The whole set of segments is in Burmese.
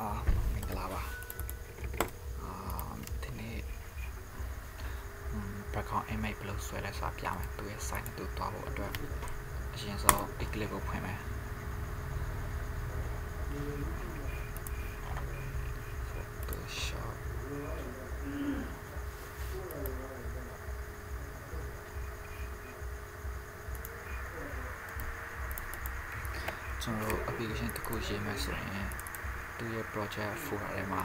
အာမင်္ဂလာပါအာဒီနေ့ background image ဘယ်လိုဆွဲလဲဆိုတာပြမယ်သူရဲ့ site နဲ့သူသွားဖို့အတွက်အရင်ဆုံး eclipse ကိုဖွင့်မယ် Photoshop ကျွန်တော်တို့ application တစ်ခုရေးမယ်ဆိုရင် သူ့ရဲ့ project folder ထဲမှာ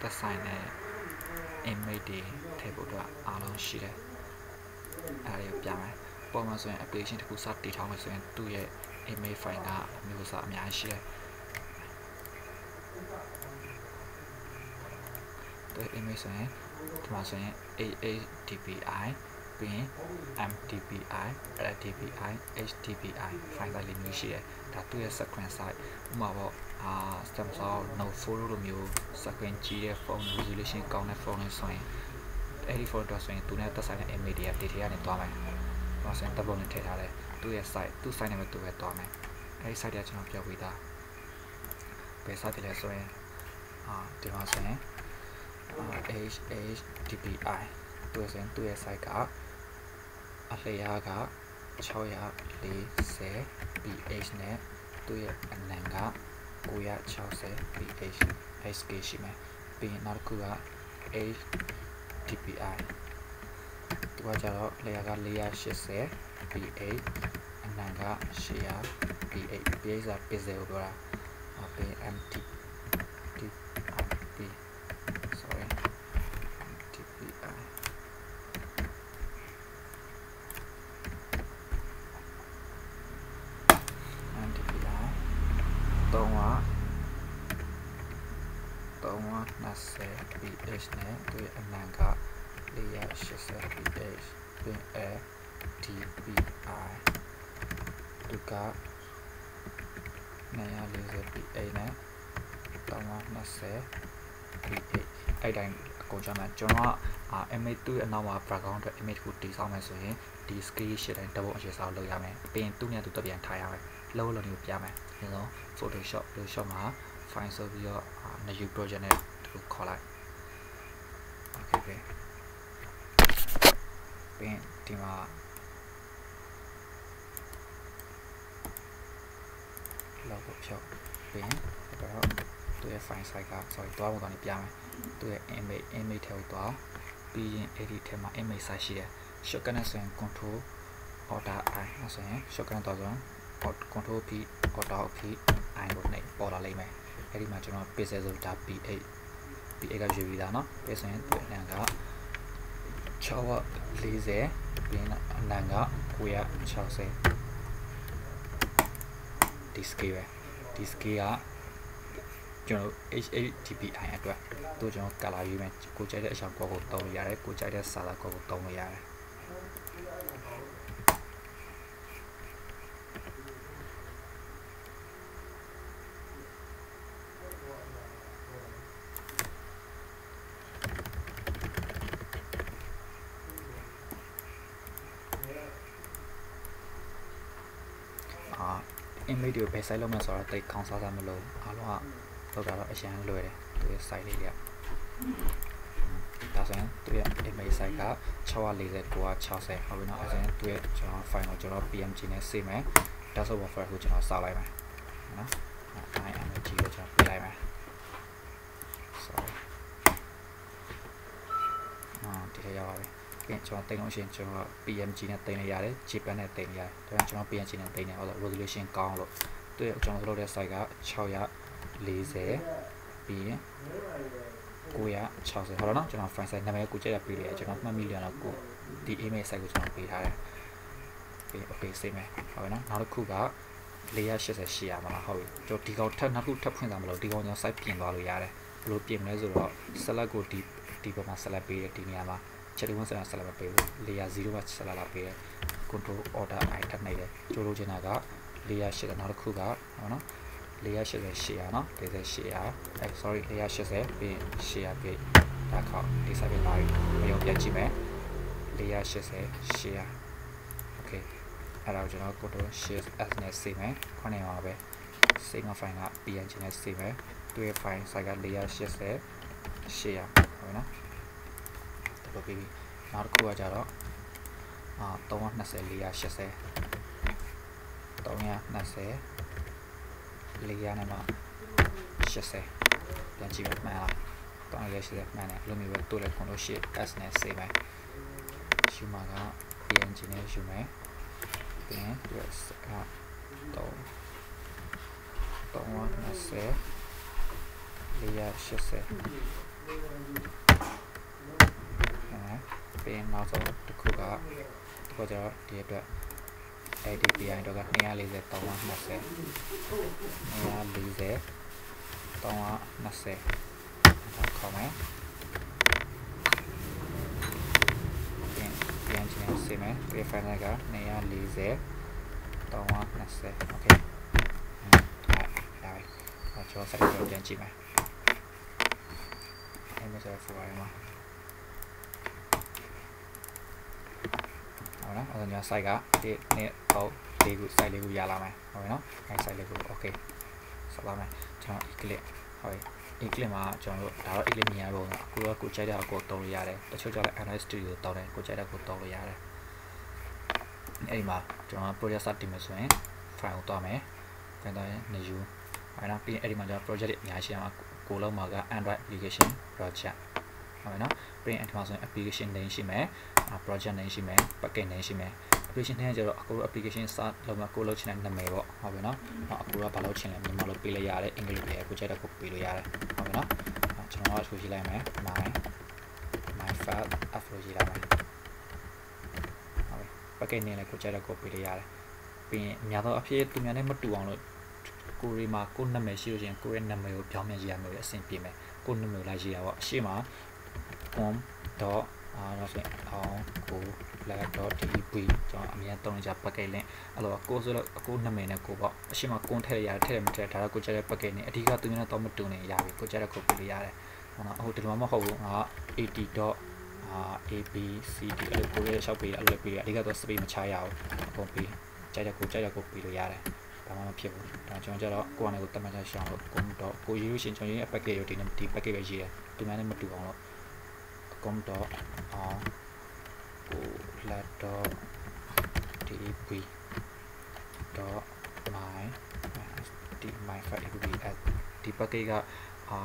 သက်ဆိုင်တဲ့ image တွေထည့်ဖို့အတွက်အားလုံးရှိတယ်အဲဒါတွေကိုပြမယ်ပုံမှန်ဆိုရင် application တစ်ခုစတည်ထောင်မယ်ဆိုရင်သူ့ရဲ့ image file ကမျိုးအစားအများကြီးရှိတယ်သူ image ဆိုရင်ဒီမှာဆိုရင် AADPI ပြီးရင် MDPI LDPI HDPI file size လေးမျိုးရှိတယ်ဒါသူ့ရဲ့ screen size ဥပမာပေါ့အာ Samsung Note 4လိုမျိုး screen ကြီးတဲ့ phone resolution ကောင်းတဲ့ phone လေးဆိုရင်အဲ့ဒီ phone တော့ဆိုရင်သူနဲ့သက်ဆိုင်တဲ့ image တွေက data ကနေသွားမယ်။ဒါဆိုရင်တပ်ပုံနဲ့ထည့်ထားတယ်။သူ့ရဲ့ site သူ့ site နဲ့ပဲသူပဲသွားမယ်။အဲ့ဒီ site တွေကကျွန်တော်ပြောပြသား။ဘယ် site တွေလဲဆိုရင်အာဒီမှာဆိုရင် HHDPI သူဆိုရင်သူ့ရဲ့ site က အလျားက640 pH နဲ့သူ့ရဲ့အနံက960 pH SK ရှိမယ်ပြီးရင်နောက်တစ်ခုက HDPI သူကကြတော့လျာက480 pH အနံက800 pH pH ဆိုတာ pixel ကိုပြောတာအပြင် MT DIP sorry DPI အန်တီပီအိုင်3ဝ3ဝ20 pH နဲ့သူရဲ့အနံက480 pH ပြင် A DPI သူက940 pH နဲ့3ဝ20 pH အဲ့တိုင်းအကုန်ကြမှာကျွန်တော်ကအာ image သူ့ရဲ့အနောက်မှာ background အတွက် image ကိုတည်ဆောက်မယ်ဆိုရင်ဒီ scale ရှစ်တိုင်း double အခြေဆောက်လုပ်ရမယ်ပြီးရင်သူ့နဲ့သူတပြန်ထားရမယ်လုံးလုံးတွေကိုပြမယ်အဲတော့ Photoshop Photoshop မှာ file ဆိုပြီးတော့ new project နဲ့သူခေါ်လိုက် okay ပဲပြီးရင်ဒီမှာ လောက်ကိုဖြောက်ပြီးရင်တော့သူ့ရဲ့ file size က sorry တွားပုံကနေပြမယ်သူ့ရဲ့ image image ထဲကိုတွားပြီးရင် edit ထဲမှာ image size ရှိတယ် shortcut နဲ့ဆိုရင် control order i အဲ့ဆိုရင် shortcut တော့ဆိုရင် control p order p i ကိုနှိပ်ပေါ်လာလိမ့်မယ်အဲ့ဒီမှာကျွန်တော် pixel ဆိုဒါ p8 p8 ကရွေးပြီးသားเนาะပြီးဆိုရင်သူ့အနံက640ပြီးရင်အနံက960 ဒီ scale ပဲဒီ scale ကကျွန်တော် HHDPI အတွက်သူကျွန်တော် color ရွေးမယ်ကိုကြိုက်တဲ့အရာကောကိုတုံးလို့ရတယ်ကိုကြိုက်တဲ့စာသားကောကိုတုံးလို့ရတယ်အာ image တွေကိုဘယ် site လောက်မှဆိုတော့တိတ်ခေါင်းစားစားမလို့အားလုံးကလောက်တာတော့အရန်လွယ်တယ်သူရဲ့ site လေးတွေကဒါဆိုရင်သူရဲ့ image site က640 960ဟုတ်ပြီနော်အဲဆိုရင်သူရဲ့ကျွန်တော် file ကိုကျွန်တော် PNG နဲ့ save မယ် desktop file ကိုကျွန်တော်စောက်လိုက်မယ်နော် img ကိုကျွန်တော်ပြလိုက်မယ် sorry အာဒီထဲရောက်ပါပြီ ကဲကျွန်တော်တင်လို့ရှိရင်ကျွန်တော် PMG နဲ့တင်လိုက်ရတယ် JPEG နဲ့တင်လိုက်ရတယ်ဒါကြောင့်ကျွန်တော် PNG နဲ့တင်နေဟုတ်လား resolution ကောင်းလို့သူ့ရဲ့ကျွန်တော်လုပ်တဲ့ site က640ပြီးရင်960ဟုတ်လားနော်ကျွန်တော် file size နာမည်ကိုကြည့်ရပေးလိုက်ကျွန်တော်မှတ်မိလျော်တော့ကိုဒီ image site ကိုကျွန်တော်ပေးထားတယ်ပြီး okay စိတ်မယ်ဟုတ်ပြီနော်နောက်တစ်ခုက480ရှိရမှာလားဟုတ်ပြီကျွန်တော်ဒီကောင်ထပ်နောက်တစ်ခုထပ်ဖွင့်တာမလို့ဒီကောင်ကျွန်တော် site ပြင်သွားလို့ရတယ်ဘယ်လိုပြင်မလဲဆိုတော့ select ကိုဒီဒီပေါ်မှာ select ပေးတယ်ဒီနေရာမှာ ချက်လုံးဆက် select မပေးဘူး layer 0မှာ select လာပေးတယ် control order i ထပ်နေတယ်ကြိုးလို့ချင်တာက480နောက်တစ်ခုကဟုတ်နော်480ရှေ့ရနော်48ရအဲ sorry 480ပြီးရှေ့ရပြီးဒါခေါက်ဒီစာပြပါမရုံပြကြည့်မယ်480ရှေ့ရ okay အဲ့ဒါကိုကျွန်တော် control shift s နဲ့ save မယ်ခေါင်းနေပါပဲ save file က png နဲ့ save မယ်သူရဲ့ file size က480 share ဟုတ်နော် တော်ပြီနောက်တစ်ခုကကြတော့အာ320 480 320 400နဲ့မှ80ပြန်ကြည့်မယ်မှန်လား380မှန်တယ်အဲ့လိုမျိုးပဲတိုးလိုက် control shift s နဲ့ save မယ်ရှုမှာက png နဲ့ရှုမယ်ပြီးရင် yes က3 320 480 ပြီးရင်နောက်ဆုံးတစ်ခုကဒီကကျတော့ဒီအတွက် ADPI တော့က240 320 240 320ခေါ်မယ်ပြန်ပြန်ချင်စေမယ်ဒီ final က240 320 okay ဒါပဲကျွန်တော်ဆက်ပြီးပြန်ကြည့်မယ်အဲ့မဲ့ဆိုရဖူရမှာဟုတ် နော်အဲ့တော့ညာ site ကဒီနေ့တော့လေးခု site လေးခုရလာမယ်ဟုတ်ပြီနော်အဲ့ site လေးခု okay ဆက်လာမယ်ကျွန်တော် eclipse ဟုတ်ပြီ eclipse မှာကျွန်တော်တို့ဒါတော့ eclipse မြင်ရပုံကကိုကကိုကြိုက်တဲ့အကိုတုံးလို့ရတယ်တချို့ကျတော့ Android Studio တောင်းတယ်ကိုကြိုက်တဲ့ကိုတုံးလို့ရတယ်အဲ့ဒီမှာကျွန်တော် project စတင်မယ်ဆိုရင် file ကိုတွားမယ်ပြန်တော့ new အဲ့တော့ပြီးရင်အဲ့ဒီမှာကျွန်တော် project တွေအများကြီးရှိအောင်ကိုလုံးမှာက Android application project ဟုတ်ပြီနော်ပြီးရင်အထမဆိုရင် application name ရှိမယ် project name ရှိမယ် package name ရှိမယ် application နဲ့ကျတော့အခု application စလုံးမှာကိုလုပ်ချင်တဲ့နာမည်ပေါ့ဟုတ်ပြီနော်အခုကဘာလုပ်ချင်လဲမြန်မာလိုပေးလိုက်ရတယ်အင်္ဂလိပ်ပဲကိုကြိုက်တဲ့ကိုပေးလို့ရတယ်ဟုတ်ပြီနော်ကျွန်တော်ကထူကြည့်လိုက်မယ် my my file upload ရေးလိုက်မယ်ဟုတ်ပြီ package နဲ့လည်းကိုကြိုက်တဲ့ကိုပေးလို့ရတယ်ပြီးရင်အများသောအဖြစ်သူများနဲ့မတူအောင်လို့ကိုရီမှာကိုနာမည်ရှိလို့ရှိရင်ကိုရဲ့နာမည်ကိုပြောင်းပြန်ရေးရမယ်အဆင်ပြေမယ်ကိုနာမည်လိုက်ရေးတာပေါ့အရှိမ com. အာတော့ဆိုရင်အောင်ကို flag.db ကျွန်တော်အမြဲတုံးကြ package link အဲ့လိုကိုဆိုလို့ကိုနာမည်နဲ့ကိုပေါ့အရှိမကွန်ထည့်ရတယ်ထည့်မထည့်ဒါတော့ကိုကြတဲ့ package နဲ့အဓိကသူများတော့မတူနေရပြီကိုကြတဲ့ကိုပြလို့ရတယ်ဟောနော်ဟိုဒီလိုမှမဟုတ်ဘူးငါ 80. အာ abcd အဲ့လိုကိုရရှောက်ပေးတယ်အဲ့လိုပေးတယ်အဓိကတော့ space မချရအောင်အကုန်ပေးကြိုက်တဲ့ကိုကြိုက်တဲ့ကိုပေးလို့ရတယ်ဘာမှမဖြစ်ဘူးဒါကျွန်တော်ကျတော့ကိုယ်ကနေကိုတတ်မှတ်ချက်ရှောင်းလို့ကိုတော့ကိုရေးလို့ရှင်ကျွန်တော်ရေး package ကိုဒီဒီ package ပဲရေးတယ်သူများနဲ့မတူအောင်လို့ com dot on la dot db dot my d my file it will be at ဒီ package ကအာ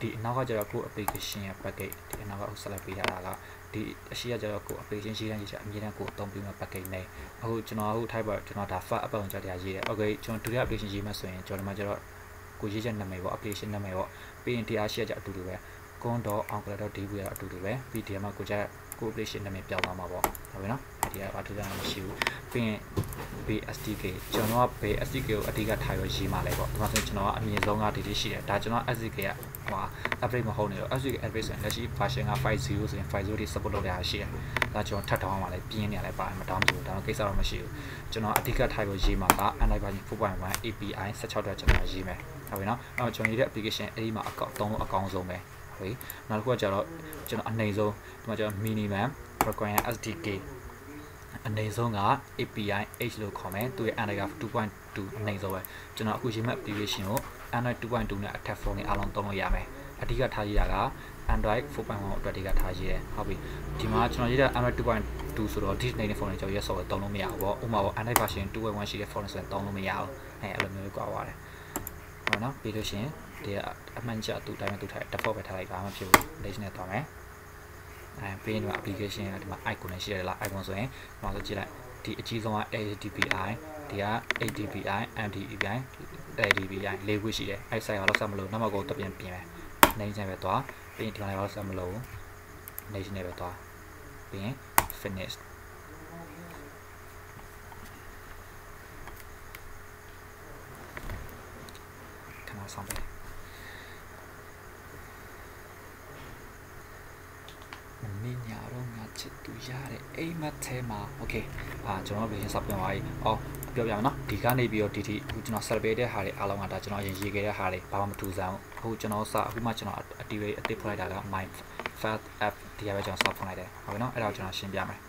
ဒီအနောက်ကကျတော့ကို application ရဲ့ package ဒီအနောက်က select ပေးထားတာကဒီအရှိကကျတော့ကို application ရှိတဲ့ကြီးချက်အမြဲတမ်းကိုအသုံးပြုမဲ့ package နဲ့အခုကျွန်တော်အခု type ပါကျွန်တော်ဒါ file အပောင်ကြတရားရေးတယ် okay ကျွန်တော်ဒုတိယ application ရေးမှဆိုရင်ကျွန်တော်ဒီမှာကျတော့ကိုရေးချက်နာမည်ပေါ့ application နာမည်ပေါ့ပြီးရင်တရားရှိရကြအတူတူပဲ con.angular.db ရအတူတူပဲပြီးဒီမှာကိုကြကို operation နာမည်ပြောင်းသွားမှာပေါ့ဟုတ်ပြီနော်ဒီကဘာထူးခြားတာမရှိဘူးပြီးရင် BSDK ကျွန်တော်က BSDK ကိုအဓိကထားရရေးမှာလဲပေါ့ဒီမှာဆိုရင်ကျွန်တော်ကအမြင့်ဆုံးကဒီလေးရှိတယ်ဒါကျွန်တော် SDK ကဟို upgrade မဟုတ်နေတော့ SDK upgrade ဆိုရင်လက်ရှိ version က5.0ဆိုရင်5.0တွေ support လုပ်ရတာရှိတယ်ဒါကျွန်တော်ထပ်တောင်းအောင်လဲပြင်းနေရလဲပါတယ်မတောင်းဘူးဒါတော့ကိစ္စတော့မရှိဘူးကျွန်တော်အဓိကထားရရေးမှာက Android version 4.1 API 16တော့ကျွန်တော်ရေးမယ်ဟုတ်ပြီနော်အဲ့တော့ကျွန်တော်ရေးတဲ့ application အဲ့ဒီမှာအကောင့်သုံးလို့အကောင်းဆုံးပဲ ဟေးနောက်တစ်ခုကကျတော့ကျွန်တော်အနေဆုံးဒီမှာကျတော့ minimum require SDK အနေဆုံးက API H လို့ခေါ်မယ်သူရဲ့ Android 2.2အနေဆုံးပဲကျွန်တော်အခုရေးမဲ့ application ကို Android 2.2နဲ့ attack phone တွေအားလုံးသုံးလို့ရမယ်အဓိကထားရတာက Android 4.1အတွက်အဓိကထားရရဲဟုတ်ပြီဒီမှာကျွန်တော်ရေးတဲ့ Android 2.2ဆိုတော့ this native phone တွေကျွန်တော် yes ဆိုတော့သုံးလို့မရဘူးပေါ့ဥပမာပေါ့ Android version 2.1ရှိတဲ့ phone ဆိုရင်သုံးလို့မရဘူးအဲအဲ့လိုမျိုးကွာပါတယ်ဟုတ်နော်ပြီးလို့ရှိရင် ဒီကအမှန်ကျသူတိုင်းမှာသူထား default ပဲထားလိုက်ပါမှဖြစ်ဘူး list နဲ့သွားမယ်အဲပြီးရင်ဒီမှာ application ကဒီမှာ icon နဲ့ရှိရလား icon ဆိုရင်ဒီမှာဆိုကြည့်လိုက်ဒီအကြီးဆုံးက HDPI ဒီက HDPI MDPI LDPI လေးခုရှိတယ်အဲ့ site ကလောက်ဆက်မလို့နောက်မှကိုတပြန်ပြင်မယ်နေချင်ပဲသွားပြီးရင်ဒီမှာလည်းလောက်ဆက်မလို့နေချင်နေပဲသွားပြီးရင် finish ခဏဆောင်ပဲ မင်းညာတော့ငါချစ်သူရတဲ့အိမ်မက်ထဲမှာโอเคအာကျွန်တော်ဗီဒီယိုစပြန်သွားပြီအော်ပြောပြမယ်နော်ဒီကနေပြီးတော့ဒီဒီအခုကျွန်တော် survey တဲ့ဟာတွေအားလုံးကဒါကျွန်တော်အရင်ရေးခဲ့တဲ့ဟာတွေဘာမှမထူးဆန်းဘူးအခုကျွန်တော်စအခုမှကျွန်တော် activate အသစ်ဖွင့်လိုက်တာက my fast app ဒီကပဲကျွန်တော်စဖွင့်လိုက်တယ်ဟုတ်ပြီနော်အဲ့ဒါကိုကျွန်တော်ရှင်းပြမယ်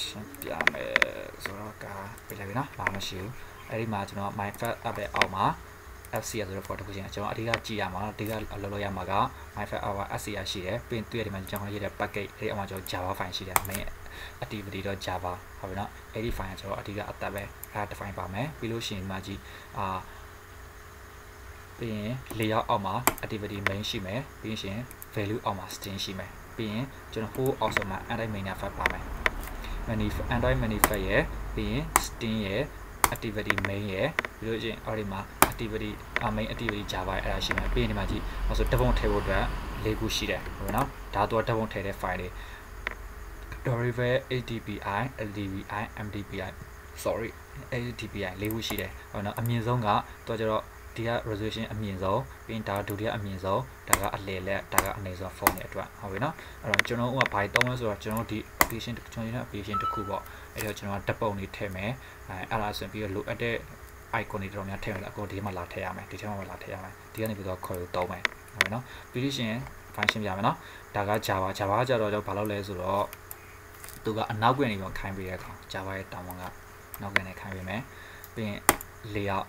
ရှင်းပြမယ်ဆိုတော့ကပြလိုက်ပြီနော်ဘာမှမရှိဘူးအဲ့ဒီမှာကျွန်တော် my fat app ရဲ့အောက်မှာ FCR ဆိုတဲ့ port တစ်ခုချင်းကျွန်တော်အဓိကကြည့်ရမှာအဓိကလောလောရမှာက my fat hour FCR ရှိတယ်ပြီးရင်သူ့ရဲ့ဒီမှာကျွန်တော်ရေးတဲ့ package အဲ့ဒီအောက်မှာကျွန်တော် Java file ရှိတယ် main activity.java ဟုတ်ပြီနော်အဲ့ဒီ file ကကျွန်တော်အဓိကအသက်ပဲအဲ့ဒါ define ပါမယ်ပြီးလို့ရှိရင်ဒီမှာကြည့်အာပြီးရင် layout အောက်မှာ activity main ရှိမယ်ပြီးရင် value အောက်မှာ string ရှိမယ်ပြီးရင်ကျွန်တော် whole အောက်ဆုံးမှာ anti main ဖတ်ပါမယ် manif anti manifest ရဲ့ပြီးရင် string ရဲ့ activity main ရဲ့ပြီးလို့ချင်းအော်ဒီမှာ activity main activity java အဲ့ဒါရှိမယ်ပြီးရင်ဒီမှာကြည့်ဟောဆိုတပုံထည့်ဖို့အတွက်၄ခုရှိတယ်ဟုတ်နော်ဒါတော့တပုံထည့်တဲ့ file တွေ derivative adpi ldvi mdpi sorry adpi ၄ခုရှိတယ်ဟုတ်နော်အမြင့်ဆုံးကတော့ကျတော့ဒီက resolution အမြင့်ဆုံးပြီးရင်ဒါဒုတိယအမြင့်ဆုံးဒါကအလယ်လက်ဒါကအနေဆုံးဖုန်းရဲ့အတွက်ဟုတ်ပြီနော်အဲ့တော့ကျွန်တော်ဥပမာဘာတုံးလဲဆိုတော့ကျွန်တော်ဒီ application ကျွန်တော်ရဲ့ application တစ်ခုပေါ့အဲ့တော့ကျွန်တော်ကဓာတ်ပုံတွေထည့်မယ်အဲအဲ့ဒါဆိုရင်ပြီးတော့လိုအပ်တဲ့ icon တွေတော်များထည့်မယ်အကုန်ဒီမှာလာထည့်ရမယ်ဒီထဲမှာလာထည့်ရမယ်ဒီကနေပြီးတော့ခေါ်လို့တုံးမယ်ဟုတ်ပြီနော်ပြီးလို့ရှိရင် function ပြမယ်နော်ဒါက java java ကြတော့ကျွန်တော်ဘာလုပ်လဲဆိုတော့သူကအနောက်ကွယ်နေပြီးခိုင်းပေးတဲ့အခါ java ရဲ့တောင်းဝန်ကနောက်ကွယ်နေခိုင်းပေးမယ်ပြီးရင် layout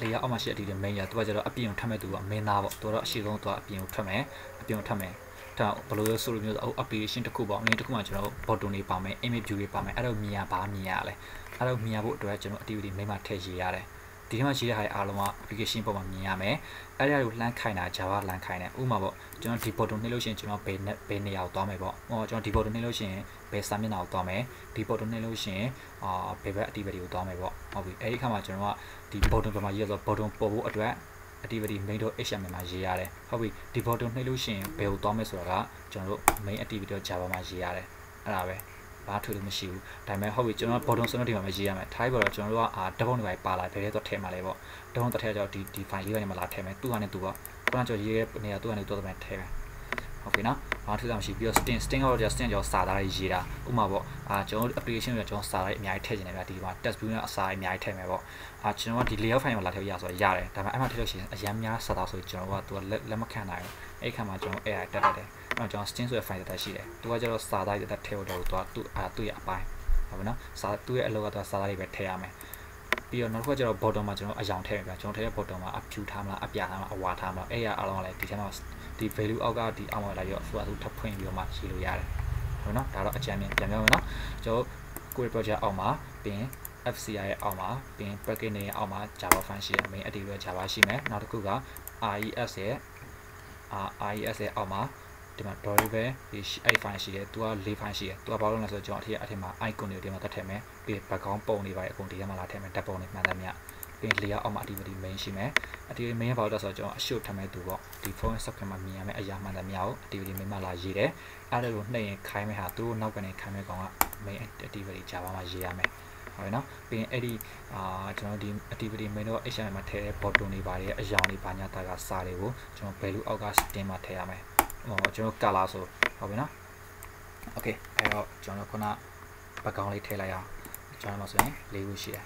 လေယာအောက်မှာရှိတဲ့အတီးတွေ main ရသူကကျတော့အပြင်ကိုထပ်မဲ့သူက main သားပေါ့သူကတော့အရှိဆုံးသူကအပြင်ကိုထွက်မယ်အပြင်ကိုထပ်မယ်ဒါဘယ်လိုလဲဆိုလိုမျိုး application တစ်ခုပေါ့အင်းတစ်ခုမှကျွန်တော် button တွေပါမယ် image view တွေပါမယ်အဲ့တော့မြင်ရဘာမြင်ရလဲ အဲ့တော့မြင်ရဖို့အတွက်ကျွန်တော် activity main မှာထည့်ရေးရတယ်ဒီထဲမှာရှိတဲ့ဟာအားလုံးက application ပေါ်မှာမြင်ရမယ်အဲ့ဒါကိုလှမ်းခိုင်းတာ Java လှမ်းခိုင်းတယ်ဥပမာပေါ့ကျွန်တော်ဒီ button နှိပ်လို့ရှိရင်ကျွန်တော်ဘယ်ဘယ်နေရာကိုသွားမယ်ပေါ့ဟောကျွန်တော်ဒီ button နှိပ်လို့ရှိရင်ဘယ်စာမျက်နှာကိုသွားမယ်ဒီ button နှိပ်လို့ရှိရင်အာဘယ်ဘက် activity ကိုသွားမယ်ပေါ့ဟုတ်ပြီအဲ့ဒီခါမှာကျွန်တော်ကဒီ button ပေါ်မှာရေးရဆို button ပေါ်ဖို့အတွက် activity main .html မှာရေးရတယ်ဟုတ်ပြီဒီ button နှိပ်လို့ရှိရင်ဘယ်ကိုသွားမယ်ဆိုတာကကျွန်တော်တို့ main activity .java မှာရေးရတယ်အဲ့ဒါပဲ ဘာထွေလို့မရှိဘူးဒါပေမဲ့ဟုတ်ပြီကျွန်တော် bottom စနစ်ဒီမှာမရေးရမယ် type ပေါ်တော့ကျွန်တော်တို့ကအာတပုံတွေပါလာဘယ်ထဲတော့ထည့်မှာလဲပေါ့တပုံတစ်ထည့်ကြောက်ဒီဒီ file လေးကနေမှလာထည့်မယ်သူ့ကနေသူကခုနကကျွန်တော်ရေးတဲ့နေရာသူ့ကနေတော့တမန်ထည့်မယ်ဟုတ်ပြီနော်ဘာထူးတာမရှိပြီးတော့ sting sting ကတော့ကြာ sting ကျော်စာသားတွေရေးတာဥပမာပေါ့အာကျွန်တော် application တွေကျွန်တော်စာသားတွေအများကြီးထည့်ချင်တယ်ဗျာဒီမှာ test view နဲ့အစာအများကြီးထည့်မယ်ပေါ့အာကျွန်တော်ကဒီ layout file မှာလာထည့်ရဆိုတော့ရတယ်ဒါပေမဲ့အဲ့မှာထည့်လို့ရှိရင်အရင်များစာသားဆိုကျွန်တော်ကသူကလက်မခံနိုင်ဘူးအဲ့ခါမှာကျွန်တော် AI တက်တက်တယ် အဲ့ကျွန်တော် sting ဆိုတဲ့ file တက်ရှိတယ်သူကကျတော့စာသားတွေတက်ထည့်ဖို့တော့သူကသူ့အာသူ့ရဲ့အပိုင်းဟုတ်ပြီနော်စာသူ့ရဲ့အလုပ်ကသူကစာသားတွေပဲထည့်ရမယ်ပြီးတော့နောက်တစ်ခုကကျတော့ bottom မှာကျွန်တော်အယောင်ထည့်ရပြကျွန်တော်ထည့်တဲ့ bottom မှာအဖြူထားမလားအပြာထားမလားအဝါထားမလားအဲ့ရအားလုံးကလည်းဒီထဲမှာဒီ value အောက်ကဒီအောက်မှာလာပြီးတော့သူကသူထပ်ဖွင့်ပြီးတော့မှရေးလို့ရတယ်ဟုတ်နော်ဒါတော့အကြံဉာဏ်ပြန်ပြောမယ်နော်ကျွန်တော် query project အောက်မှာပြီးရင် FCI ရဲ့အောက်မှာပြီးရင် package ရဲ့အောက်မှာ Java file ရှိတယ် main activity Java ရှိမယ်နောက်တစ်ခုက RES ရဲ့ RES ရဲ့အောက်မှာ ဒီမှာ derivative ဒီအဲ့ file ရှိတယ်သူက၄ file ရှိတယ်သူကဘာလို့လဲဆိုတော့ကျွန်တော်အထက်အထက်မှာ icon တွေဒီမှာတက်ထည့်မယ်ပြီး background ပုံတွေပါအကုန်ဒီထဲမှာလာထည့်မယ်ဓာတ်ပုံတွေမှန်တယ်မြတ်ပြီး layer အောက်မှာ activity main ရှိမယ် activity main ဘာလို့လဲဆိုတော့ကျွန်တော်အရှုပ်ထမယ်သူပေါ့ဒီ phone subscript မှာမြင်ရမယ်အရာမှန်တယ်မြတ်ကို activity main မှာလာရေးတယ်အဲ့ဒါကိုနှိပ်ရင်ခိုင်းမယ်ဟာသူတို့နောက်ကနေခိုင်းမယ်ကောင်က main activity Java မှာရေးရမယ်ဟုတ်ပြီနော်ပြီးရင်အဲ့ဒီအာကျွန်တော်ဒီ activity main တော့ HTML မှာထည့်တဲ့ button တွေပါတယ်အယောင်တွေဘာညာတာကစာတွေကိုကျွန်တော် value အောက်က string မှာထည့်ရမယ်ဟော ကျွန်တော် color ဆိုဟုတ်ပြီနော် okay အဲ့တော့ကျွန်တော်ခုန background လေးထည့်လိုက်အောင်ကျွန်တော်မှာဆိုရင်၄ခုရှိတယ်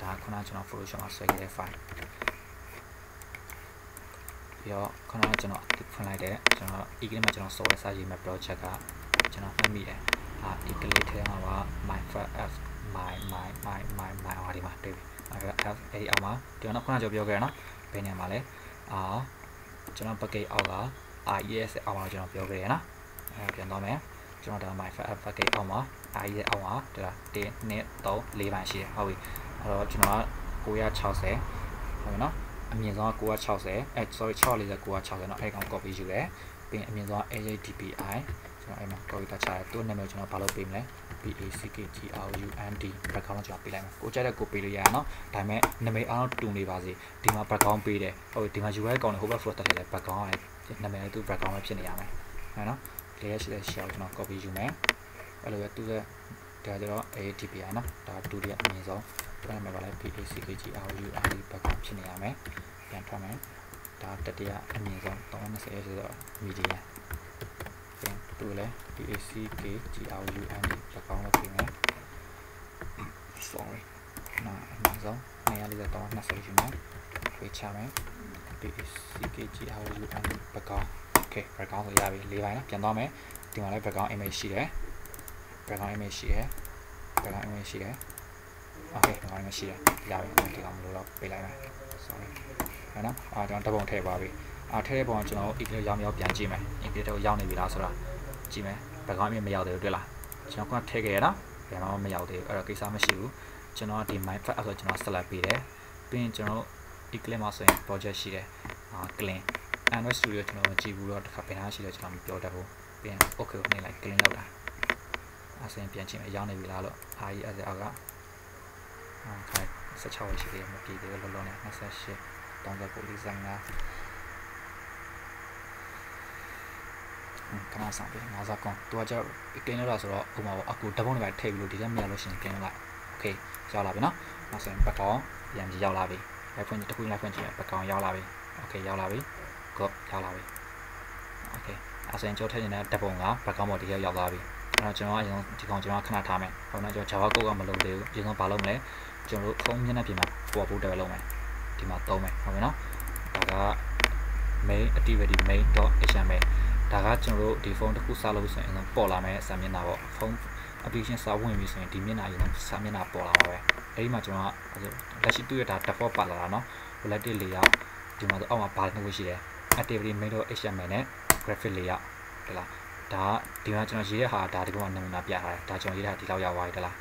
ဒါခုနကျွန်တော် Photoshop မှာဆွဲခဲ့တဲ့ file ပြီးတော့ခုနကကျွန်တော်ဖွင့်လိုက်တဲ့ကျွန်တော် e-game မှာကျွန်တော် software စာရေးမဲ့ project ကကျွန်တော်မှတ်မိတယ်အာဒီကလေးထဲမှာပါ my first f my my my my my ဟောဒီမှာတွေ့ပြီ my first f အဲ့ဒီအောက်မှာဒီတော့ခုနကြောပြောခဲ့ရနော်ဘယ်နေရာမှာလဲအာ ကျွန်တော် package အောက်က IES အောက်မှာကျွန်တော်ပြောခဲ့ရနော်အဲပြန်တော့မယ်ကျွန်တော်ဒါ my first f package အောက်မှာ IES အောက်မှာဒါ1 2 3 4ပိုင်းရှိတယ်ဟုတ်ပြီအဲ့တော့ကျွန်တော်က960ဟုတ်ပြီနော်အမြင့်ဆုံးက960အဲ sorry 640 960เนาะအဲ့ကောင် copy ယူတယ်ပြီးရင်အမြင့်ဆုံး AJDPI ကျွန်တော်အဲ့မှာ copy တက်ချရတယ်သူ့နာမည်ကျွန်တော်ဘာလို့ပေးမလဲ BACKGRUND background ကျွန်တော်ပေးလိုက်မယ်ကိုကြိုက်တဲ့ကိုပေးလို့ရရနော်ဒါပေမဲ့နာမည်အားလုံးတူနေပါစေဒီမှာ background ပေးတယ်ဟုတ်ဒီမှာ UI ကောင်နဲ့ hover flow တက်ထည့်လိုက် background ကနာမည်လည်းသူ background ပဲဖြစ်နေရမယ်ဟုတ်နော် layer ရှိတဲ့ shell ကျွန်တော် copy ယူမယ်အဲ့လိုပဲသူ့ရဲ့ဒါကြတော့ ADPI နော်ဒါဒုတိယအမြင့်ဆုံးသူ့နာမည်ကလည်း BACKGRUND background ဖြစ်နေရမယ်ပြန်ထွက်မယ်ဒါတတိယအမြင့်ဆုံး320ဆိုတော့ medium ပြန်တူလဲ PACK GRUND လက်ကောင်းလုပ်ပြင်မယ် sorry နော်အမှန်ဆုံး943 20ယူမယ်ဝေချမယ် PACK GRUND လက်ကောင်း okay လက်ကောင်းဆိုရပြီ၄ပိုင်းနော်ပြန်သွားမယ်ဒီဒီမှာလည်း background image ရှိတယ် background image ရှိတယ် background image ရှိတယ် okay background image ရှိတယ်ရပြီဒီကောင်မလို့တော့ပေးလိုက်မယ် sorry ဟုတ်နော်အာကျွန်တော်တပုံထည့်ပါပြီ အာထည့်တဲ့ပုံကကျွန်တော် email ရောက်ရောက်ပြန်ကြည့်မယ် email တော့ရောက်နေပြီလားဆိုတာကြည့်မယ် background image မရောက်သေးဘူးတွေ့လားကျွန်တော်ကထည့်ခဲ့ရတာဘယ်မှမရောက်သေးဘူးအဲ့တော့ကိစ္စမရှိဘူးကျွန်တော်ဒီ my file ဆိုကျွန်တော် select ပေးတယ်ပြီးရင်ကျွန်တော် eclipse မှာဆိုရင် project ရှိတယ်အာ clean Android Studio ကျွန်တော်မကြည့်ဘူးတော့တစ်ခါပြန်လာရှိတော့ကျွန်တော်မပြောတတ်ဘူးပြန် okay ကိုနှိပ်လိုက် clean လောက်တာအစင်ပြန်ချိန်အရောက်နေပြီလားလို့အားကြီးအဲ့ဒါကအာခိုင်16ရှိသေးတယ်မပြည့်သေးဘူးလောလောနဲ့28 39 45 ခဏဆောင်ပြီးငါးစားကောင်းသူကကျတော့ clean လောက်တာဆိုတော့ဥပမာအကူဓာတ်ပုံတွေပဲထည့်ပြီးလို့ဒီထဲမြင်လို့ရှိရင် clean လိုက် okay ရောက်လာပြီနော်နောက်ဆိုရင်ဘက်ကောင်ပြန်ကြီးရောက်လာပြီ live ဖွင့်တစ်ခု live ဖွင့်ကြည့်ရဘက်ကောင်ရောက်လာပြီ okay ရောက်လာပြီ go ရောက်လာပြီ okay အဲဆိုရင်ကျွန်တော်ထည့်နေတဲ့ဓာတ်ပုံကဘက်ကောင်ပေါ်ဒီရောက်ရောက်လာပြီအဲ့တော့ကျွန်တော်အရင်ဒီကောင်ကျွန်တော်ခဏထားမယ်ဟိုနောက်ကျွန်တော် Java code ကမလုပ်သေးဘူးအရင်ဆုံးဘာလုပ်မလဲကျွန်တော်တို့ဖုန်းမျက်နှာပြင်မှာပေါ်ဖို့တက်လုပ်မယ်ဒီမှာသုံးမယ်ဟုတ်ပြီနော်ဒါက main activity main.html ဒါကကျွန်တော်တို့ဒီဖုန်းတစ်ခုစလို့ဆိုရင်ပေါ်လာမယ်စာမျက်နှာပေါ့ဖုန်း application စာဝင်ပြီဆိုရင်ဒီမျက်နှာအရင်စာမျက်နှာပေါ်လာပါပဲအဲဒီမှာကျွန်တော်ကလက်ရှိတွေ့ရတာ default ပါလာတာเนาะ bulleted layout ဒီမှာတော့အောက်မှာဘာနှစ်ခုရှိတယ် activity main.html နဲ့ graphic layout ဟုတ်လားဒါဒီမှာကျွန်တော်ရေးတဲ့ဟာဒါဒီကောင်ကနမူနာပြထားတယ်ဒါကျွန်တော်ရေးတာဒီလောက်ရောက်သွားပြီတလား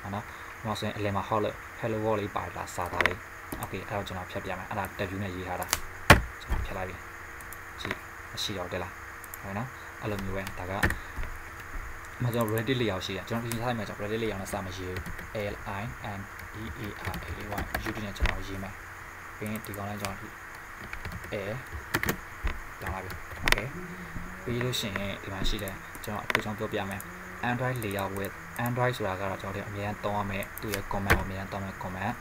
ဟုတ်နော်ဒီမှာဆိုရင်အလယ်မှာ hello hello world လေးပါတယ်လားစာသားလေး okay အဲ့တော့ကျွန်တော်ဖြတ်ပြမယ်အဲ့ဒါ tab view နဲ့ရေးထားတာကျွန်တော်ဖြတ်လိုက်ပြီကြည့်မရှိတော့တလား ဟုတ်နော်အဲ့လိုမျိုးပဲဒါကမကျွန်တော် reddit လေးရောက်ရှိတယ်ကျွန်တော်ပြင်ထားလိုက်မှာကျွန်တော် reddit လေးရောက်နဲ့စာမရေးဘူး l i n e a r a y youtube နဲ့ကျွန်တော်ရေးမယ်ပြီးရင်ဒီကောင်လည်းကျွန်တော် a တောင်းလိုက်ပြီ okay ပြီးလို့ရှိရင်ဒီမှာရှိတယ်ကျွန်တော်အကြောင်းပြောပြမယ် Android layout with Android ဆိုတာကတော့ကျွန်တော်တို့အများကြီးသုံးရမယ်သူရဲ့ comment ကိုအများကြီးသုံးမယ် comment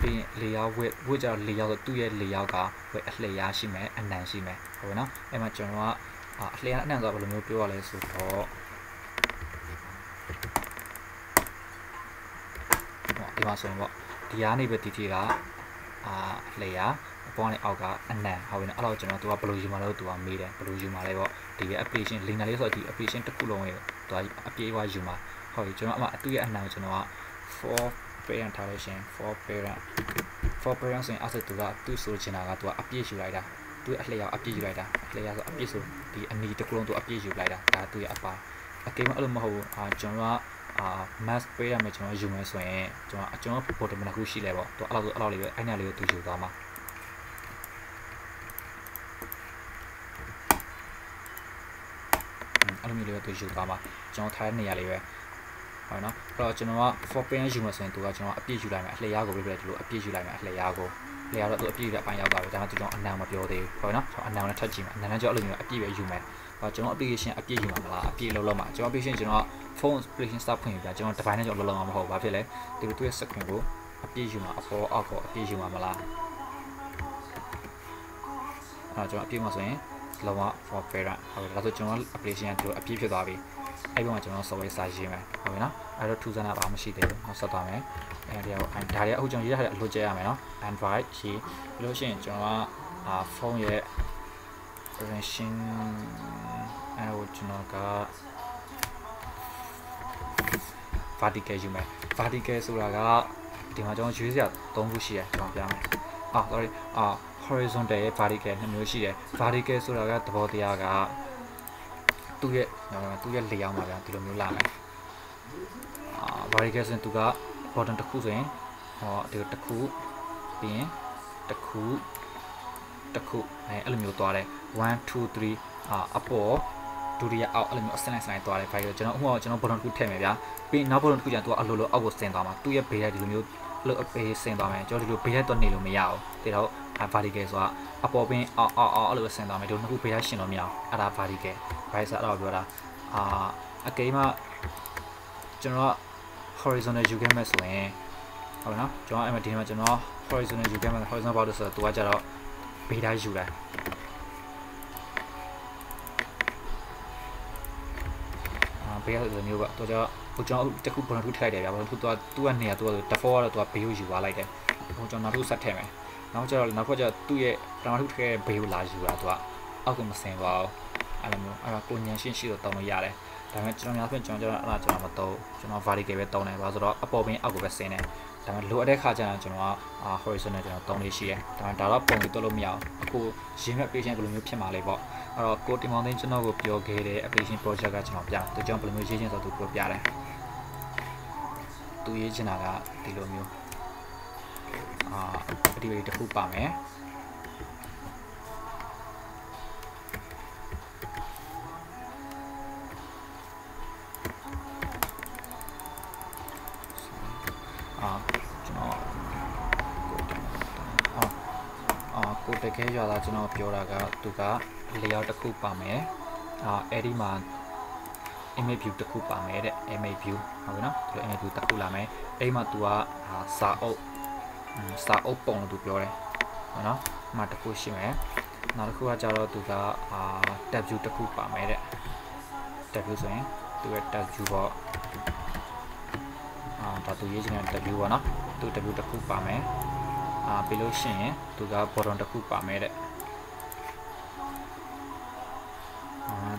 ပြီးရင် layout with with ကျတော့ layout ဆိုသူ့ရဲ့ layout က with အလျားရှိမယ်အနံရှိမယ်ဟုတ်ပြီနော်အဲ့မှာကျွန်တော်ကအလျားအနံဆိုတော့ဘယ်လိုမျိုးပြောရလဲဆိုတော့ဒီမှာဆိုရင်ပေါ့ဒီကနေပဲတီတီကအာလျာအပေါ်နဲ့အောက်ကအနံဟုတ်ပြီနော်အဲ့တော့ကျွန်တော်သူကဘယ်လိုယူမှာလဲသူကမေးတယ်ဘယ်လိုယူမှာလဲပေါ့ဒီ application link လေးဆိုတော့ဒီ application တစ်ခုလုံးရဲ့သူကအပြေးဝယူမှာဟုတ်ပြီကျွန်တော်အမှအတူရဲ့အနံကိုကျွန်တော်က for parent ထားလို့ရှင် for parent for parent ဆိုရင်အဲ့ဒါသူကသူ့ဆိုချင်တာကသူကအပြည့်ယူလိုက်တာသူအလျောက်အပြည့်ယူလိုက်တာအလျောက်ဆိုအပြည့်ဆိုဒီအနီတစ်ခုလုံးသူအပြည့်ယူလိုက်တာဒါသူရဲ့အပိုင်းအကေမအဲ့လိုမဟုတ်ဘူးအာကျွန်တော်ကအာ mask ပေးရမယ်ကျွန်တော်ယူမယ်ဆိုရင်ကျွန်တော်ကျွန်တော် bottom တစ်ခုရှိလဲပေါ့သူအဲ့လိုအဲ့လိုလေးပဲအဲ့ညာလေးကိုသူယူသွားမှာအဲ့လိုမျိုးလေးပဲသူယူသွားမှာကျွန်တော်ထားတဲ့နေရာလေးပဲ ဟုတ်နော်အဲ့တော့ကျွန်တော်က for pen ယူမှာဆိုရင်သူကကျွန်တော်အပြည့်ယူလိုက်မယ်အလျားကိုပြပြဒီလိုအပြည့်ယူလိုက်မယ်အလျားကိုလျားတော့သူအပြည့်တဲ့အပိုင်းရောက်သွားပြီဒါမှကျွန်တော်အနံမပြောသေးဘူးဟုတ်နော်ကျွန်တော်အနံနဲ့ထပ်ကြည့်မယ်အနံနဲ့ကျွန်တော်အဲ့လိုမျိုးအပြည့်ပဲယူမယ်ဟောကျွန်တော် application အပြည့်ယူမှာမလားအပြည့်လုံးလုံးမှာကျွန်တော် application ကျွန်တော် phone application start ဖွင့်ပြကျွန်တော် device နဲ့ကျွန်တော်လုံးလုံးမှာမဟုတ်ဘာဖြစ်လဲဒီလိုသူရဲ့ screen ကိုအပြည့်ယူမှာအပေါ်အောက်ကိုအပြည့်ယူမှာမလားအဲ့တော့ကျွန်တော်အပြည့်မှာဆိုရင်လောက for parent ဟုတ်ပြီဒါဆိုကျွန်တော် application ကဒီလိုအပြည့်ဖြစ်သွားပြီ အဲ့ဒီမှာကျွန်တော် software စာရေးမယ်ဟုတ်ပြီနော်အဲ့တော့ထူးဆန်းတာဘာမှမရှိသေးဘူးနောက်ဆက်သွားမယ်အဲဒီတော့ဒါတွေအခုကျွန်တော်ရေးထားတဲ့အလုပ်ကျရမယ်နော် Android ရေးပြီးလို့ရှိရင်ကျွန်တော်ကအာဖုန်းရဲ့ version အဲ့တော့ကျွန်တော်က vertical ယူမယ် vertical ဆိုတာကဒီမှာကျွန်တော်ရွေးစရာ၃ခုရှိတယ်ကျွန်တော်ပြမယ်အာ sorry အာ horizontal ရဲ့ vertical နှစ်မျိုးရှိတယ် vertical ဆိုတာကသဘောတရားက သူ့ရဲ့သူ့ရဲ့ layout မှာဗျာဒီလိုမျိုးလာမယ်အာ vertical ဆိုရင်သူက bottom တစ်ခုဆိုရင်ဟောဒီတစ်ခုပြီးရင်တစ်ခုတစ်ခုအဲအဲ့လိုမျိုးသွားတယ်1 2 3အာအပေါ်ဒုတိယအောက်အဲ့လိုမျိုးအစလိုက်စလိုက်သွားတယ်ဖိုင်ကိုကျွန်တော်ဥပမာကျွန်တော် bottom တစ်ခုထည့်မယ်ဗျာပြီးနောက် bottom တစ်ခုကျရင်သူကအလိုလိုအောက်ကိုဆင်းသွားမှာသူ့ရဲ့ဘေးကဒီလိုမျိုးလို့အပေးဆင်းသွားမယ်ကျွန်တော်ဒီလိုဘေးကတော့နေလို့မရဘူးဒါတော့ vertical ဆိုတာအပေါ်ပင်အောက်အောက်အောက်အဲ့လိုဆင်းသွားမယ်ဒီနှစ်ခုဘေးကရှင်လို့မရအောင်အဲ့ဒါ vertical ဘာလဲဆိုတော့ပြောတာအာအကိမ်းမှကျွန်တော်က horizontal ယူခဲ့မဲ့ဆိုရင်ဟုတ်နော်ကျွန်တော်အဲ့မှာဒီမှာကျွန်တော် horizontal ယူခဲ့မဲ့ horizontal ဘာလို့ဆိုတော့သူကကြတော့ beta ယူလိုက်အာ beta ဆိုတဲ့မျိုးပေါ့သူကဟိုကျွန်တော်တခုဘုံတစ်ခုထည့်လိုက်တယ်ဗျာဘုံတစ်ခုသူကသူကနေရသူက default ကတော့သူက beta ယူသွားလိုက်တယ်ဟိုကျွန်တော်နောက်တစ်ခုဆက်ထည့်မယ် နောက်ကျတော့နောက်ခွက်ကျသူ့ရဲ့ပထမတစ်ခုထည့်ဘေးကိုလာယူတာသူကအောက်ကမစင်ပါဘူးအဲ့လိုမျိုးအဲ့တော့ကိုညံရှင်းရှိတော့တောင်းလို့ရတယ်ဒါပေမဲ့ကျွန်တော်များဆိုရင်ကျွန်တော်ကျွန်တော်အဲ့ဒါကျွန်တော်မတော့ကျွန်တော် vertical ပဲတောင်းတယ်ဘာလို့ဆိုတော့အပေါ်ပင်အောက်ကိုပဲဆင်းတယ်ဒါပေမဲ့လိုအပ်တဲ့ခါကျရင်ကျွန်တော်က horizontal ကျွန်တော်တောင်းလေးရှိတယ်ဒါပေမဲ့ဒါတော့ပုံပြီးတော့လို့မရဘူးအခုရင်းမဲ့ application ဘယ်လိုမျိုးဖြစ်မှာလဲပေါ့အဲ့တော့ကိုတင်မောင်သိန်းကျွန်တော်ကိုပြောခဲ့တဲ့ application project ကကျွန်တော်ပြသူကျွန်တော်ဘယ်လိုမျိုးရေးချင်းဆိုသူပြောပြတယ်သူရေးချင်တာကဒီလိုမျိုး အာအဒီတစ်ခုပါမယ်အာကျွန်တော်အာအာကိုတကယ်ရွာသားကျွန်တော်ပြောတာကသူက layout တစ်ခုပါမယ်အာအဲ့ဒီမှာ image view တစ်ခုပါမယ်တဲ့ image view ဟုတ်ပြီနော်ဒီလို image view တစ်ခုလာမယ်အဲ့မှာ तू ကစာအုပ် စာအုပ်ပုံလို့သူပြောတယ်ဟုတ်နော်အမှတစ်ခုရှိမယ်နောက်တစ်ခုကကြတော့သူကအာ tab view တစ်ခုပါမယ်တဲ့ tab view ဆိုရင်သူရဲ့ tab view ပေါ့အာဒါသူရေးချင်တဲ့ tab view ပေါ့နော်သူ tab view တစ်ခုပါမယ်အာပြီးလို့ရှိရင်သူက bottom တစ်ခုပါမယ်တဲ့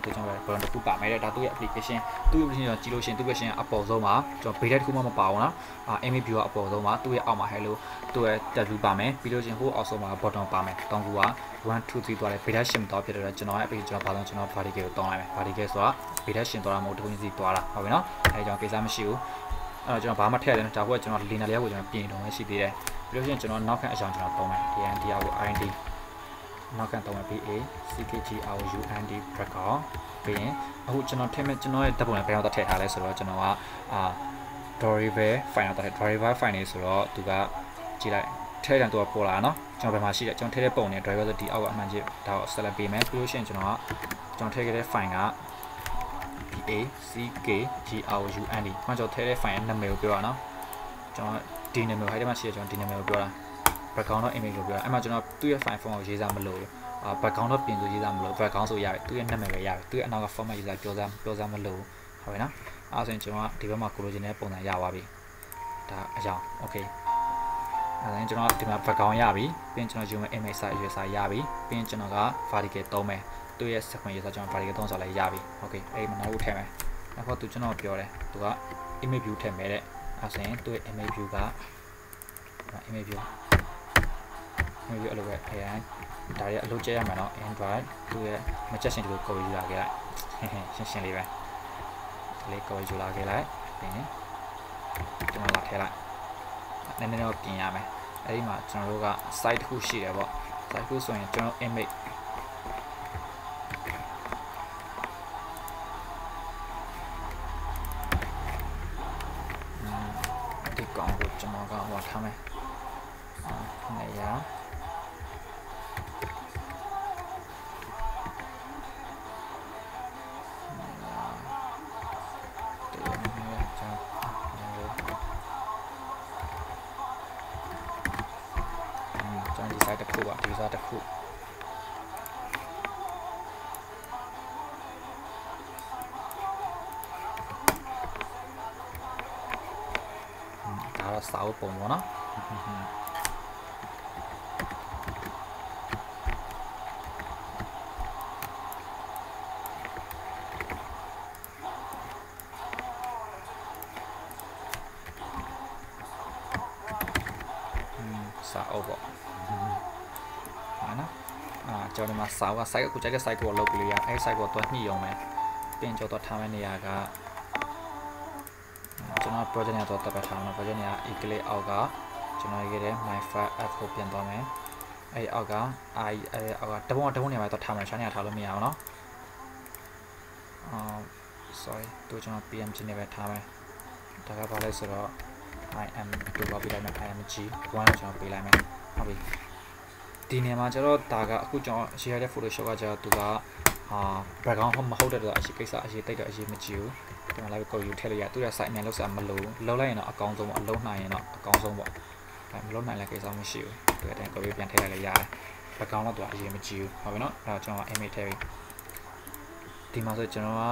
သူကျွန်တော်ဘယ်တော့တစ်ခုပါမယ်တဲ့ဒါသူ့ရဲ့ application သူ့ application ကိုကြည့်လို့ရှိရင်သူ့ application အပေါ်ဆုံးမှာကျွန်တော် beta တစ်ခုမှမပါဘူးနော်အာ image view ကအပေါ်ဆုံးမှာသူ့ရဲ့အောက်မှာ hello သူ့ရဲ့ tab view ပါမယ်ပြီးလို့ရှိရင်ဟိုအောက်ဆုံးမှာ button ပါမယ်တောင်းကူက1 2 3သွားတယ် beta ရှင်သွားဖြစ်တယ်ကျွန်တော်ရဲ့ application ကျွန်တော်ဘာလို့ကျွန်တော် vertical ကိုတောင်းလိုက်မယ် vertical ဆိုတာ beta ရှင်သွားတာမဟုတ်တခုချင်းစီသွားတာဟုတ်ပြီနော်အဲကြောင့်ကိစ္စမရှိဘူးအဲ့တော့ကျွန်တော်ဘာမှထည့်ရတယ်ဒါကကျွန်တော် liner လေးကိုကျွန်တော်ပြင်တော့ရှိသေးတယ်ပြီးလို့ရှိရင်ကျွန်တော်နောက်ခန့်အကြောင်းကျွန်တော်တောင်းမယ် DN တရားကို IND နောက်ကန်တော့မယ် BA CKGRUND background ပြီးရင်အခုကျွန်တော်ထည့်မဲ့ကျွန်တော်ရဲ့ဓာတ်ပုံနဲ့ဘယ်တော့ထည့်ထားလဲဆိုတော့ကျွန်တော်ကအာ driver file တော့ထည့် driver file နေဆိုတော့သူကကြည့်လိုက်ထည့်တယ်သူကပေါ်လာနော်ကျွန်တော်ဘယ်မှာရှိလဲကျွန်တော်ထည့်တဲ့ပုံနဲ့ driver ဆိုဒီအောက်ကအမှန်ကြီးဒါကို select ပေးမယ်ပြီးလို့ရှိရင်ကျွန်တော်ကကျွန်တော်ထည့်ခဲ့တဲ့ file က BA CKGRUND မှကျွန်တော်ထည့်တဲ့ file ရဲ့နာမည်ကိုပြောတာနော်ကျွန်တော်ဒီနာမည်ဟိုက်ထဲမှာရှိတယ်ကျွန်တော်ဒီနာမည်ကိုပြောတာ background တော့ image ကိုပြောတာအဲ့မှာကျွန်တော်သူ့ရဲ့ file form ကိုရေးစားမလို့အာ background တော့ပြင်ဆိုရေးစားမလို့ background ဆိုရတယ်သူ့ရဲ့နာမည်ပဲရတယ်သူ့ရဲ့အနောက်က format ရေးစားပြောစားပြောစားမလို့ဟုတ်ပြီနော်အဲ့ဆိုရင်ကျွန်တော်ကဒီဘက်မှာကိုလိုချင်တဲ့ပုံစံရသွားပြီဒါအကြောင်း okay အဲ့ဒါကျွန်တော်ဒီမှာ background ရပြီပြီးရင်ကျွန်တော် zoom image size ရွေးစားရပြီပြီးရင်ကျွန်တော်က vertical သုံးမယ်သူ့ရဲ့ sequence ရေးစားကျွန်တော် vertical သုံးစားလည်းရပြီ okay အဲ့ဒီမှာနောက်ထည့်မယ်အခုသူကျွန်တော်ပြောတယ်သူက image view ထည့်မယ်တဲ့အဲ့ဆိုရင်သူ့ရဲ့ image view က image view မျိုးပြီးအဲ့လိုပဲအဲဒါတွေအလုပ်ကျရမှာနော် Android သူ့ရဲ့မချက်ရှင်ဒီလိုကိုယ်ယူလာခဲ့လိုက်ရှင်းရှင်းလေးပဲဒီလေးကိုယ်ယူလာခဲ့လိုက်ပြီးရင်ကျွန်တော်လာထည့်လိုက်နည်းနည်းတော့ပြင်ရမယ်အဲ့ဒီမှာကျွန်တော်တို့က site တစ်ခုရှိတယ်ပေါ့ site တစ်ခုဆိုရင်ကျွန်တော် image ဒီကောင်ကိုကျွန်တော်ကဟောထားမယ်အာနေရာ စာအုပ်ပုံပေါ့နော်စာအုပ်ပေါ့ဟာနော်အာကျွန်တော်ဒီမှာစာအုပ်က site ကိုကြိုက်တဲ့ site ကိုလောက်ပြီးရအဲ site ကိုတော့ညှိအောင်မယ်ပြင်ကျော်တော့ထားမယ့်နေရာက ကျွန်တော် project နဲ့တော့တက်ပတ်ထားမှာ project နဲ့ eclipse အောက်ကကျွန်တော်ရေးတဲ့ my file app ကိုပြန်သွားမယ်အဲ့အောက်က i အဲ့အောက်ကတပုံတပုံနေရာမှာတော့ထားမှာရှားနေရာထားလို့မရအောင်နော်အာ sorry တို့ကျွန်တော် pmg နဲ့ပဲထားမယ်ဒါကဘာလဲဆိုတော့ I am တို့ပါပြလိုက်မယ် I am g 1ကိုကျွန်တော်ပေးလိုက်မယ်ဟုတ်ပြီဒီနေရာမှာကျတော့ဒါကအခုကျွန်တော် share တဲ့ Photoshop ကကျတော့သူကအာ background မဟုတ်တဲ့တော့အရှိကိစ္စအရှိတိတ်တော့အရှိမကြည့်ဘူး ဒီမှာလည်းကိုယူထည့်လို့ရသူရ site အမြန်လောက်စမလို့လောက်လိုက်ရင်တော့အကောင်းဆုံးပေါ့အလုံးနိုင်ရင်တော့အကောင်းဆုံးပေါ့ဒါမလုံးနိုင်လည်းကိစ္စမရှိဘူးသူအတိုင်းကိုယူပြန်ထည့်လိုက်လည်းရတယ် background တော့သူအရှိမကြည့်ဘူးဟုတ်ပြီနော်အဲ့တော့ကျွန်တော် image ထည့်ပြီးဒီမှာဆိုကျွန်တော်က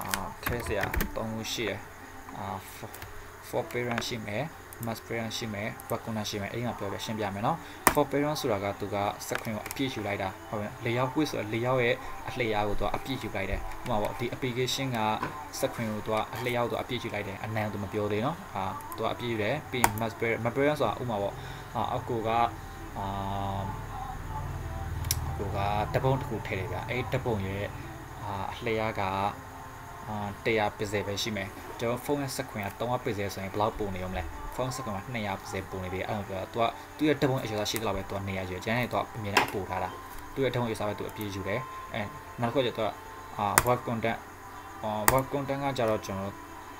အာထည့်စရာ၃ခုရှိတယ်အာ for parent ရှိမယ် must parent ရှိမယ် work corner ရှိမယ်အဲ့ဒီမှာပြောပြရှင်းပြမယ်နော် for parent ဆိုတာကသူက screen ကိုအပြည့်ယူလိုက်တာဟုတ်ပြီလေရောက် quiz ဆိုလေရောက်ရဲ့အလှည့်အားကိုသူကအပြည့်ယူလိုက်တယ်ဥပမာပေါ့ဒီ application က screen ကိုသူကအလှည့်ရောက်သူအပြည့်ယူလိုက်တယ်အနံသူမပြောသေးနော်အာသူကအပြည့်ယူတယ်ပြီး must parent must parent ဆိုတာဥပမာပေါ့အာအကူကအာအကူကတပုံတစ်ခုထည့်တယ်ဗျအဲ့တပုံရဲ့အာအလှည့်အားကအာ100ပစ်စယ်ပဲရှိမယ်ကျွန်တော်ဖုန်းရဲ့ screen က300ပစ်စယ်ဆိုရင်ဘယ်လောက်ပုံနေရောမလဲ ဖုန်း screen က200ပုံနေပြီအဲ့လိုပြောသူကသူ့ရဲ့တပုံအကျော်ရှိတဲ့လောက်ပဲသူကနေရရွယ်ကျန်တဲ့သူကအမြင်နဲ့အပို့ထားတာသူ့ရဲ့တပုံအကျော်ပဲသူအပြည့်ယူတယ်အဲနောက်တစ်ခုကျတော့အာ work content အာ work content ကကြတော့ကျွန်တော်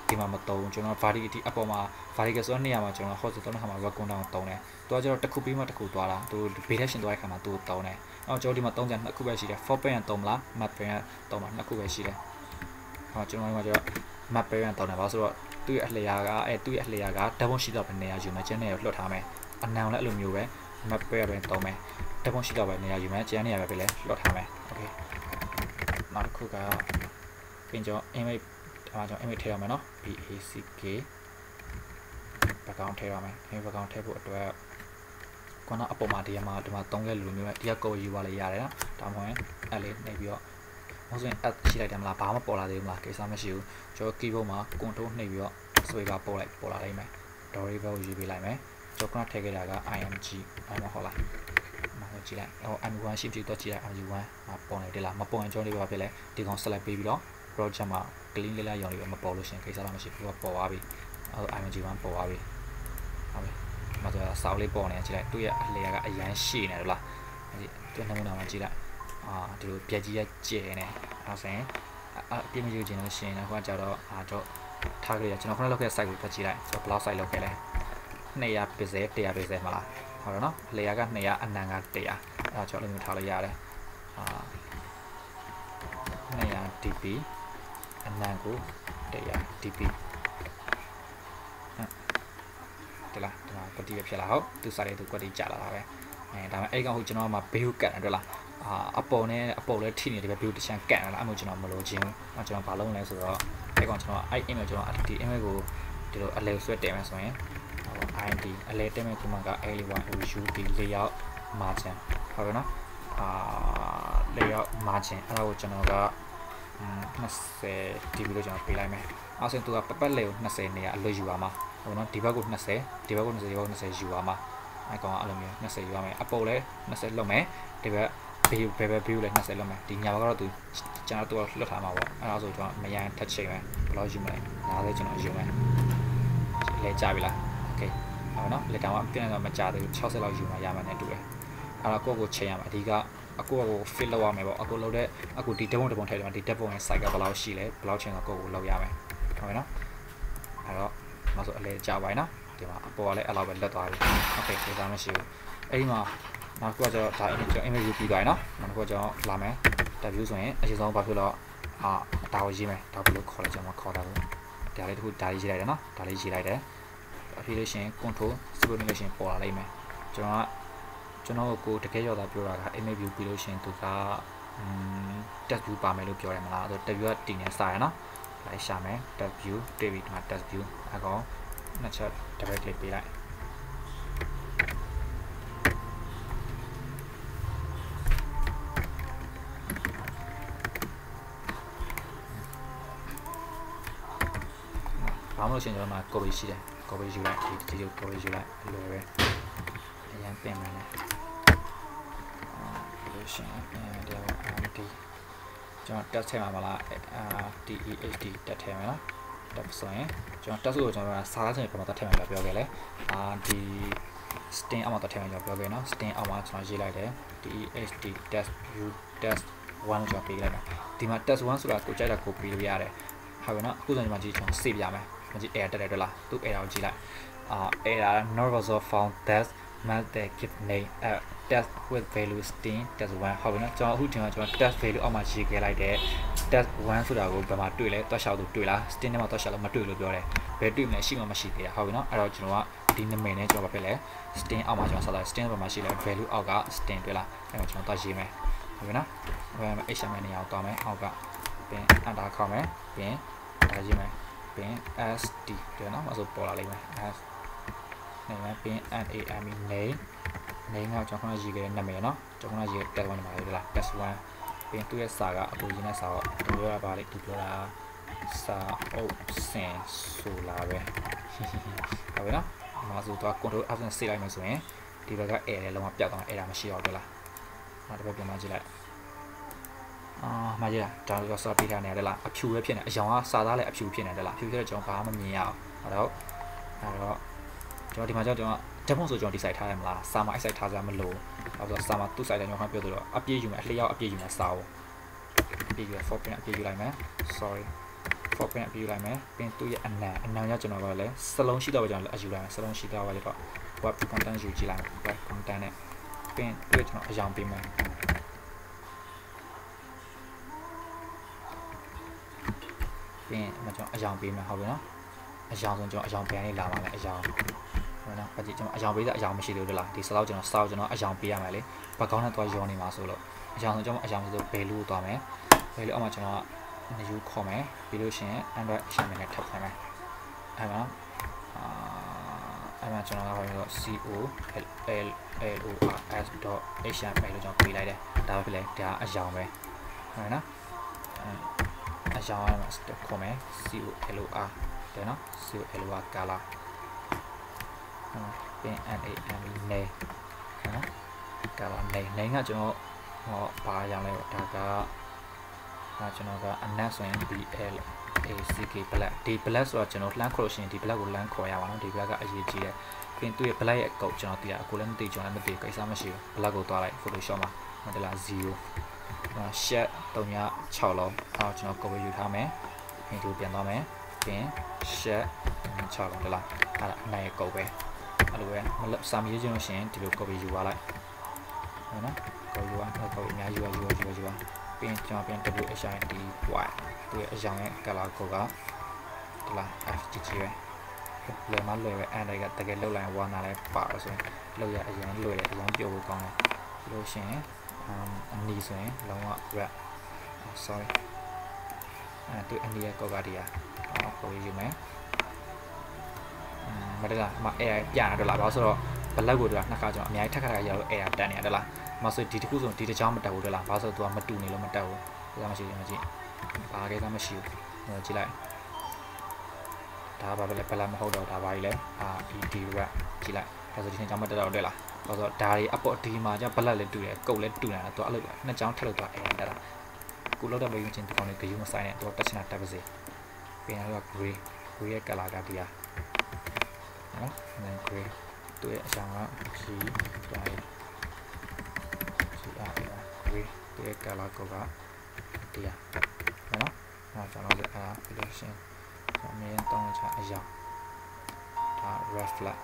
ဒီမှာမတုံးကျွန်တော် variety အပေါ်မှာ variety ဆိုတဲ့နေရာမှာကျွန်တော် host တုံးတဲ့ခါမှာ work content ကိုတုံးတယ်သူကကျတော့တစ်ခုပြီးမှတစ်ခုသွားတာသူ beta ရှင်သွားတဲ့ခါမှာသူတုံးတယ်အော်ကျွန်တော်ဒီမှာတုံးကြနှစ်ခုပဲရှိတယ် for parent တုံးမလား mat parent တုံးမလားနှစ်ခုပဲရှိတယ်ဟောကျွန်တော်ဒီမှာကျတော့ mat parent တုံးတယ်ဘာလို့ဆိုတော့ သူ့ရဲ့အလျာကအဲသူ့ရဲ့အလျာကဓာတ်ပုံရှိတော့ပဲနေရာယူမယ်ကျန်နေရလွတ်ထားမယ်အနံလည်းအဲ့လိုမျိုးပဲ mat parent ပဲတုံးမယ်ဓာတ်ပုံရှိတော့ပဲနေရာယူမယ်ကျန်နေရပဲပဲလဲလွတ်ထားမယ်โอเคနောက်တစ်ခုကပြင်ကျော် image ဒါမှကျွန်တော် image ထည့်ရမယ်နော် BACK background ထည့်ရမယ် image background ထည့်ဖို့အတွက်ခုနအပေါ်မှာဒီမှာဒီမှာသုံးခဲ့လူမျိုးနဲ့ဒီကကိုယူပါလေရတယ်နော်ဒါမှမဟုတ်အဲ့လေးနေပြီးတော့ မဟုတ်ဆိုရင် add ရှိလိုက်တယ်မလားဘာမှပေါ်လာသေးဘူးမလားကိစ္စမရှိဘူးကျွန်တော် keyboard မှာ control နှိပ်ပြီးတော့ sway bar ပေါ်လိုက်ပေါ်လာလိမ့်မယ် dory bell ကိုယူပေးလိုက်မယ်ကျွန်တော်ခုနထည့်ခဲ့တာက img ဘာမှဟုတ်လားမဟုတ်ကြည့်လိုက်ဟို m1 ရှိပြီတော့ကြည့်လိုက် m1 မှာပေါ်နေတယ်လားမပေါ်ရင်ကျွန်တော်လေးပါဖြစ်လဲဒီကောင် select ပေးပြီးတော့ project မှာ clean လေးလာရောင်လေးပဲမပေါ်လို့ရှင်ကိစ္စတော့မရှိဘူးပေါ်သွားပြီအဲ img1 ပေါ်သွားပြီဟုတ်ပြီမတော်စာအုပ်လေးပေါ်နေကြည့်လိုက်သူ့ရဲ့အလျာကအရန်ရှည်နေတယ်လားအဲဒီသူ့နမူနာမှာကြည့်လိုက် အာဒီလိုပြက်ကြီးရကျဲနေအဲဆိုရင်အပြည့်မယူခြင်းလို့ရှင်တော့ဟိုကကြတော့အာတော့ထားကြရကျွန်တော်ခုနလောက်ခဲ့ site ကိုဖတ်ကြည့်လိုက်ဆိုတော့ blog site လောက်ခဲ့လဲ200 pixel 100 pixel မလားဟုတ်တော့နော်အလျာက200အနံက100အဲဒါကျွန်တော်လည်းထားလို့ရတယ်အာ200 dp အနံကို100 dp တလားဒီမှာကွက်တီပဲဖြစ်လာဟုတ်သူစားတဲ့သူကွက်တီကြာလာတာပဲအဲဒါပေမဲ့အဲ့ကောင်ဟိုကျွန်တော်ကဘေးကိုကတ်တယ်တွေ့လား အာအပေါ်နဲ့အပေါ်လည်းထိနေတယ်ပဲဘေးကိုတစ်ချမ်းကတ်တယ်လားအဲ့မျိုးကျွန်တော်မလို့ချင်းအဲ့ကျွန်တော်ဘာလုပ်လဲဆိုတော့အဲ့ကောင်ကျွန်တော်အဲ့ email ကျွန်တော်ဒီ email ကိုဒီလိုအလဲဆွဲတင်မယ်ဆိုရင်ဟို ID အလဲတင်မယ်ဒီမှာက A1 UD layout margin ဟုတ်ပြီနော်အာ layout margin အဲ့ဒါကိုကျွန်တော်က20 dB လို့ကျွန်တော်ပေးလိုက်မယ်အဲ့ဆိုရင်သူကပပတ်လေကို20နေရအလွတ်ယူပါမှာဟုတ်နော်ဒီဘက်ကို20ဒီဘက်ကို20ဒီဘက်ကို20ယူပါမှာအဲကောင်အဲ့လိုမျိုး20ယူရမယ်အပေါ်လဲ20လုံးမယ်ဒီဘက် ဘေးဘယ်ဘက်ဘေးကိုလည်း20လုံးမယ်ဒီညာဘက်ကတော့သူကျွန်တော်တို့လွတ်ထားမှာပေါ့အဲ့ဒါဆိုကျွန်တော်မရန်ထက်ချိန်မယ်ဘယ်လိုယူမလဲဒါလည်းကျွန်တော်ယူမယ်လဲကြပြီလားโอเคဟုတ်နော်လက်တောင်ကပြန်တော့မကြသေးဘူး60လောက်ယူမှရမှန်းနဲ့တူတယ်အဲ့တော့ကိုယ့်ကိုချိန်ရမှာအဓိကအကူကို fit လုပ်ရမယ်ပေါ့အကူလုပ်တဲ့အကူဒီတပုံတပုံထည့်တယ်ဒီတက်ပုံရဲ့ site ကဘယ်လောက်ရှိလဲဘယ်လောက်ချိန်ကကိုယ့်ကိုလုပ်ရမယ်ဟုတ်ပြီနော်အဲ့တော့နောက်ဆိုအလဲကြပါရင်နော်ဒီမှာအပေါ်ကလည်းအဲ့လောက်ပဲလက်သွားပြီโอเคဒီသားမရှိဘူးအဲ့ဒီမှာ နောက်တစ်ခုကကျတော့ဒါ image ကျွန်တော် image ပြီးသွားရင်နော်နောက်တစ်ခုကကျွန်တော်လာမယ် view ဆိုရင်အရင်ဆုံးဘာဖြစ်လို့အာဒါကိုရေးမယ်ဒါဘယ်လိုခေါ်လဲကျွန်တော်ခေါ်တာဘူးဒါလေးတစ်ခုဒါလေးရေးလိုက်တယ်နော်ဒါလေးရေးလိုက်တယ်အဖြစ်လို့ရှိရင် control scrolling လို့ရှိရင်ပေါ်လာလိမ့်မယ်ကျွန်တော်ကကျွန်တော်ကိုတကယ်ရောက်တာပြောတာက image view ပြီးလို့ရှိရင်သူက test view ပါမယ်လို့ပြောတယ်မလားအဲ့တော့ test view ကတင်နေစာရနော်လိုက်ရှာမယ် test view တွေ့ပြီဒီမှာ test view အကောင်နှစ်ချက် double click ပေးလိုက် လို့ရှင်ကျွန်တော်မှာ copy ရှိတယ် copy ယူလိုက်ဒီဒီ copy ယူလိုက်အလွယ်ပဲအရင်ပြင်မယ်လေအာလို့ရှင်အဲဒီ MD ကျွန်တော်တက်ထည့်မှာမလားအာ DEHD တက်ထည့်မယ်နော်တက်ဆိုရင်ကျွန်တော်တက်ဆိုကိုကျွန်တော်စားချင်ပုံမှာတက်ထည့်မယ်လို့ပြောခဲ့လေအာဒီ sting အောက်မှာတက်ထည့်မယ်ကျွန်တော်ပြောခဲ့နော် sting အောက်မှာကျွန်တော်ရေးလိုက်တယ် DEHD test view test 1ကျွန်တော်ပေးလိုက်မယ်ဒီမှာ test 1ဆိုတာကိုကြိုက်တာကိုပေးလို့ရတယ်ဟုတ်ပြီနော်အခုဆိုဒီမှာကြည့်ကျွန်တော် save ရမယ် မကြည့် error တက်တယ်တွေ့လားသူ error ကိုကြည့်လိုက်အာ error not resolved found that match the gift name uh, test with value string test 1ဟုတ်ပြီနော်ကျွန်တော်အခုကျွန်တော်ကျွန်တော် test value အောက်မှာရေးခဲ့လိုက်တဲ့ test 1ဆိုတာကိုဘယ်မှာတွေ့လဲတွက်လျှောက်သူတွေ့လား string ထဲမှာတွက်လျှောက်လို့မတွေ့လို့ပြောတယ်ဘယ်တွေ့မလဲရှိမှမရှိသေးတာဟုတ်ပြီနော်အဲ့တော့ကျွန်တော်ကဒီနာမည်နဲ့ကျွန်တော်ဘာဖြစ်လဲ string အောက်မှာကျွန်တော်ဆက်လာ string ဘယ်မှာရှိလဲ value အောက်က string တွေ့လားအဲ့တော့ကျွန်တော်တွက်ရေးမယ်ဟုတ်ပြီနော်ဟိုမှာ html နေရာကိုတွားမယ်အောက်ကပြင် enter ခေါက်မယ်ပြင်ဒါရေးမယ် pin st တယ်နော်မဆိုပေါ်လာလိမ့်မယ် s နေမယ် pin name နေနေငါကျွန်တော်ခဏရေးခဲ့တဲ့နာမည်နော်ကျွန်တော်ခဏရေးတက်ကောင်းနေမှာလေလား s1 pin သူ့ရဲ့စာကအခုရင်းတဲ့စာတော့သူပြောတာပါလေသူပြောတာစာအုပ်စင်ဆိုလာပဲဟုတ်ပြီနော်မဆိုတော့ control option စေးလိုက်မယ်ဆိုရင်ဒီဘက်က error လုံးဝပြတ်သွား error မရှိတော့ဘူးလားနောက်တစ်ပတ်ပြန်မကြည့်လိုက် အာမကြီးလားဒါတော့ဆော့ပေးထားနေရတယ်လားအဖြူပဲဖြစ်နေအယောင်ကစာသားလည်းအဖြူဖြစ်နေတယ်လားအဖြူဖြစ်တဲ့ကျွန်တော်ဘာမှမမြင်ရအောင်အဲ့တော့အဲ့တော့ကျွန်တော်ဒီမှာကြောက်ကျွန်တော်ဓာတ်ပုံဆိုကျွန်တော်ဒီ site ထားရမလားစာမ site ထားစရာမလိုအဲ့တော့စာမသူ့ site တိုင်းကျွန်တော်ပြောသလိုအပြည့်ယူမယ်အလျောက်အပြည့်ယူမယ်စာအုပ်အပြည့်ယူ4 print အပြည့်ယူလိုက်မယ် sorry 4 print အပြည့်ယူလိုက်မယ်ပြီးသူ့ရဲ့အနံအနံကကျွန်တော်ကလည်းစလုံးရှိတော့ကျွန်တော်အယူလိုက်မယ်စလုံးရှိတော့ကျတော့ web content ယူကြည့်လိုက် web content နဲ့ပြီးသူ့ကျွန်တော်အယောင်ပေးမယ် ပြီးရင်ကျွန်တော်အယောင်ပေးမယ်ဟုတ်ပြီနော်အယောင်ဆိုကျွန်တော်အယောင်ပြန်လေးလာပါမယ်အယောင်ဟုတ်နော်အကြည့်ကျွန်တော်အယောင်ပေးတဲ့အယောင်မရှိသေးဘူးလားဒီစလောက်ကျွန်တော်စောက်ကျွန်တော်အယောင်ပေးရမယ်လေဘက်ကောင်းနဲ့သွားရောနေမှာဆိုလို့အယောင်ဆိုကျွန်တော်အယောင်ဆိုဘယ်လိုသွားမယ်ဘယ်လိုအောက်မှာကျွန်တော်ကယူခေါ်မယ်ပြီးလို့ရှိရင် Android အရှင်နဲ့ထပ်ခိုင်းမယ်အဲ့မှာအာအဲ့မှာကျွန်တော်ကဘာလို့ co l l o r s .html လို့ကျွန်တော်ပေးလိုက်တယ်ဒါပဲဖြစ်လေဒါအယောင်ပဲဟုတ်နော် အယောင်အဲ့မှာခေါ်မယ် co l o r တယ်နော် co l o r color ပင် NAME နေနော် color နေနေကကျွန်တော်ဟောဘာရအောင်လဲဒါကဒါကျွန်တော်ကအနက်ဆိုရင် BL ACK black ဒီ black ဆိုတော့ကျွန်တော်လှမ်းခေါ်လို့ရှိရင်ဒီ black ကိုလှမ်းခေါ်ရပါတော့ဒီ black ကအရေးကြီးတယ်ပြင်သူ့ရဲ့ black ရဲ့အကုတ်ကျွန်တော်သိရအခုလည်းမသိကျွန်တော်လည်းမသိကိစ္စမရှိဘူး black ကိုသွားလိုက် photoshop မှာမတလား0 အာ shed 306လုံးအော်ကျွန်တော် copy ယူထားမယ်ပြင်သူပြန်သွားမယ်ပြင် shed 6လုံးတလားအဲ့ဒါအနိုင်ရဲ့ကုတ်ပဲအဲ့လိုပဲမလစာမရေးခြင်းလို့ရှိရင်ဒီလို copy ယူသွားလိုက်ဟုတ်နော် copy ယူသွား copy အများယူယူယူယူယူပြင်ကျွန်တော်ပြင် WHID white သူရဲ့အရောင်ရဲ့ color code ကဒီလား FGG ပဲလွယ်မလွယ်ပဲအဲ့ဒါကတကယ်လောက်လိုက်ဝါနာလဲပါဆိုရင်လောက်ရအရင်လွယ်တယ်အရင်ပြောဖို့ကောင်းတယ်လို့ရှိရင် အနီဆိုရင်လုံးဝ red sorry အဲ့သူအနီရဲ့ code ကဒီဟာအော်ကိုယူမယ်မတလားမ air ပြန်ရတော့လားဘာလို့ဆိုတော့ဘလက်ကိုတော့နှစ်ခါကျွန်တော်အများကြီးထက်ခါခါရလို့ air တက်နေရတယ်လားမဆိုဒီတစ်ခုဆိုဒီတစ်ချောင်းမတက်ဘူးတော့လားဘာလို့ဆိုတော့သူကမတူနေလို့မတက်ဘူးဒါမှမရှိဘူးမကြည့်ဘာကိစ္စမရှိဘူးဟိုကြည့်လိုက်ဒါဘာပဲလဲဘလက်မဟုတ်တော့ဒါဘာကြီးလဲအာဒီဒီကကြည့်လိုက်ဒါဆိုဒီနှစ်ချောင်းမတက်တော့တဲ့လား ဘာလို့ဆိုတော့ဒါတွေအပေါ်ဒီမှာကျဘလက်လည်းတူတယ်ကုတ်လည်းတူတယ်သူအဲ့လိုနှစ်ချောင်းထက်လို့သူ air တက်တာကိုလောက်တဲ့ဘယ်ချင်းဒီကောင်လေးဂယုမဆိုင်နဲ့တော့တက်ချင်တာတက်ပါစေပြင်ရတော့ gray gray ရဲ့ color ကဒီဟာနော် then gray သူရဲ့အကြောင်းက P ဒါရေး G R A gray သူရဲ့ color ကဒီဟာနော်အဲကျွန်တော်လည်းအားပြီးလို့ရှိရင်ကျွန်တော်မြင်တောင်းချအရာဒါ reflect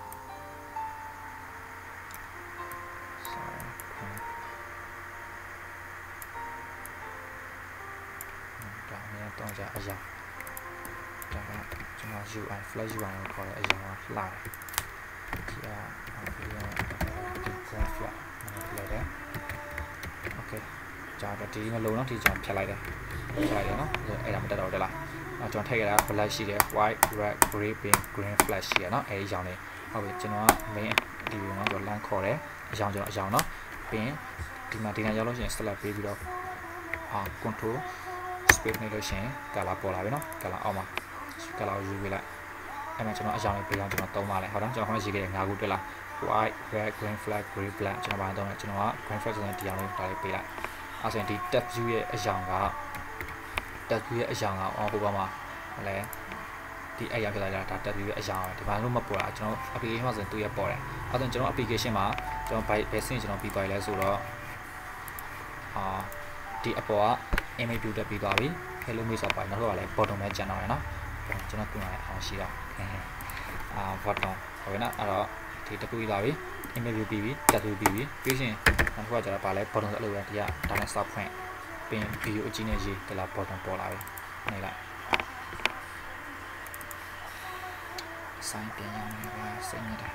တောင်းချအရာဒါကကျွန်တော် UI flash UI ကိုခေါ်တဲ့အရာကလှတယ်ဒီအားပြီးတော့ဒီ graph လာမလိုက်တယ် okay ကြာတော့ဒီမလုံးတော့ဒီကျွန်တော်ဖြတ်လိုက်တယ်ဖြတ်လိုက်တယ်နော်အဲ့ဒါမတက်တော့တက်လားအဲကျွန်တော်ထည့်ရတာ black ရှိတယ် white red gray pink green flash ရှိရနော်အဲဒီရောင်လေးဟုတ်ပြီကျွန်တော်က main ဒီလိုနော်ကျွန်တော် land ခေါ်တယ်အရောင်ကျွန်တော်အရောင်နော်ပြီးရင်ဒီမှာဒီနာရောက်လို့ရှိရင် select ပေးပြီးတော့အာ control space နေလို့ရှိရင် color ပေါ်လာပြီနော် color အောက်မှာ color ကိုယူပေးလိုက်အဲ့မှာကျွန်တော်အရောင်လေးပေးအောင်ကျွန်တော်သုံးပါလဲဟုတ်တယ်ကျွန်တော်ခေါင်းရေးခဲ့တဲ့၅ခုတွေ့လား white red green flag grey black ကျွန်တော်ဘာသုံးလဲကျွန်တော်က green flag ဆိုတဲ့ဒီအောင်လေးဒါလေးပေးလိုက်အဲဆိုရင်ဒီ tab view ရဲ့အရောင်က tab view ရဲ့အရောင်ကအော်ဟိုဘက်မှာဟလဲဒီအရာပြလိုက်တာဒါ tab view ရဲ့အရောင်ပဲဒီမှာလို့မပေါ်တာကျွန်တော် application မှာဆိုရင်သူရဲ့ပေါ်တယ်အဲဆိုရင်ကျွန်တော် application မှာကျွန်တော်ဘယ်ဘယ်စင်ကျွန်တော်ပြီးသွားလဲဆိုတော့အာဒီအပေါ်က image view တက်ပြီးသွားပြီ hello me ဆိုပါနောက်တော့လည်း bottom ပဲကျန်တော့ရနော်ကျွန်တော်ပြင်လိုက်အောင်ရှိတော့အာ bottom ဟုတ်ပြီနော်အဲ့တော့ဒီတခုပြီးသွားပြီ image view ပြီးပြီ tab view ပြီးပြီပြီးရင်နောက်တစ်ခုကကျတော့ပါလဲ bottom ဆိုအဲ့လိုပဲဒီကဒါနဲ့ stop ဖွင့်ပင် video အကြီးနဲ့ရေးဒီလား bottom ပေါ်လာပြီနေလိုက်ဆိုင်ပြန်ရမယ်ဗျာစိတ်နေတာ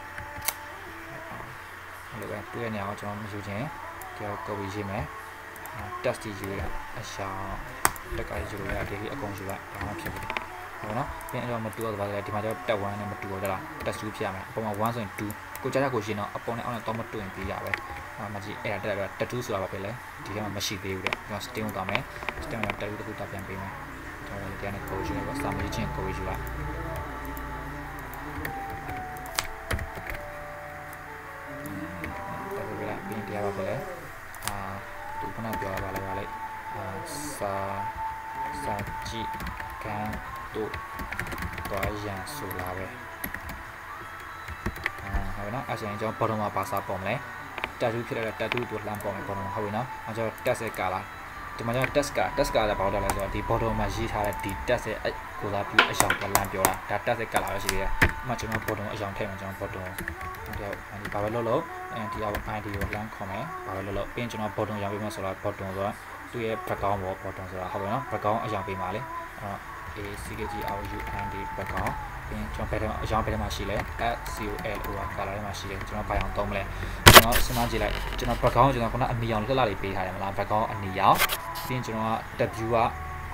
အဲ့လိုပဲတွေ့ရနေအောင်ကျွန်တော်မယူခြင်းဒီတော့ copy ရေးမယ် test ကြီးရေးအရှာတက်ကရေးလို့ရတယ်ဒီအကုန်ယူလိုက်ဘာမှဖြစ်ဘူးဟုတ်နော်ပြီးရင်အဲ့တော့မတူတော့ဘာလဲဒီမှာကျတော့တက်1နဲ့မတူတော့ကြလားတက်2ဖြစ်ရမယ်အပေါ်မှာ1ဆိုရင်2ကိုကြားကြကိုရှင်တော့အပေါ်နဲ့အောက်နဲ့တော့မတူရင်ပြီးရပဲအာမကြီးအဲ့ဒါတက်တက်တူဆိုတာပါပဲလေဒီထဲမှာမရှိသေးဘူးတဲ့ကျွန်တော် sting ကိုသွားမယ် sting မှာတက်တူတစ်ခုတက်ပြန်ပေးမယ်ဒါလည်းတရားနဲ့ကိုယူလိုက်ပါစာမေးချင်းကိုယူလိုက်တက်ပြီးလိုက်ပြီးရင်တရားပါပဲလေအာသူ ခုနပြောရပါလေပါလေအာစာစာကြည့်ကန်တို့တွားရန်ဆိုလာပဲအာဟုတ်နော်အဲ့ဆိုရင်ကျွန်တော်ဘော်ဒုံမှာပါစာပုံမလဲတက်တူဖြစ်တဲ့တက်တူတို့လှမ်းပုံမယ်ဘော်ဒုံမှာဟုတ်ပြီနော်အဲ့ကျွန်တော်တက်ဆက်ကာလာဒီမှာကျွန်တော် test က test ကလည်းဘာလို့လဲဆိုတော့ဒီ bottom မှာရေးထားတဲ့ဒီ test ရဲ့ကိုစားပြုအယောင်ကလမ်းပြောတာဒါ test ကလာရရှိသေးတယ်။အမှကျွန်တော် bottom အယောင်ထည့်မှာကျွန်တော် bottom ဒီဒီဘာပဲလုပ်လို့အဲ ဒီအောက် ID ကိုလမ်းခေါ်မယ်။ဘာပဲလုပ်လို့ပြီးရင်ကျွန်တော် bottom ရောင်းပေးမယ်ဆိုတော့ bottom ဆိုတော့သူ့ရဲ့ background ပေါ့ bottom ဆိုတာဟုတ်ပြီနော် background အယောင်ပေးပါလေ။အဲ့တော့ ACKG RUND background ပြီးရင်ကျွန်တော်ဘယ်ထဲမှာအယောင်ဘယ်ထဲမှာရှိလဲ SCOLO က color ထဲမှာရှိတယ်ကျွန်တော်ဘာအောင်သုံးမလဲကျွန်တော်စဉ်းစားကြည့်လိုက်ကျွန်တော် background ကျွန်တော်ခုနအနီရောင်လှလှလေးပေးထားတယ်မလား background အနီရောင်ပြီးရင်ကျွန်တော်က W က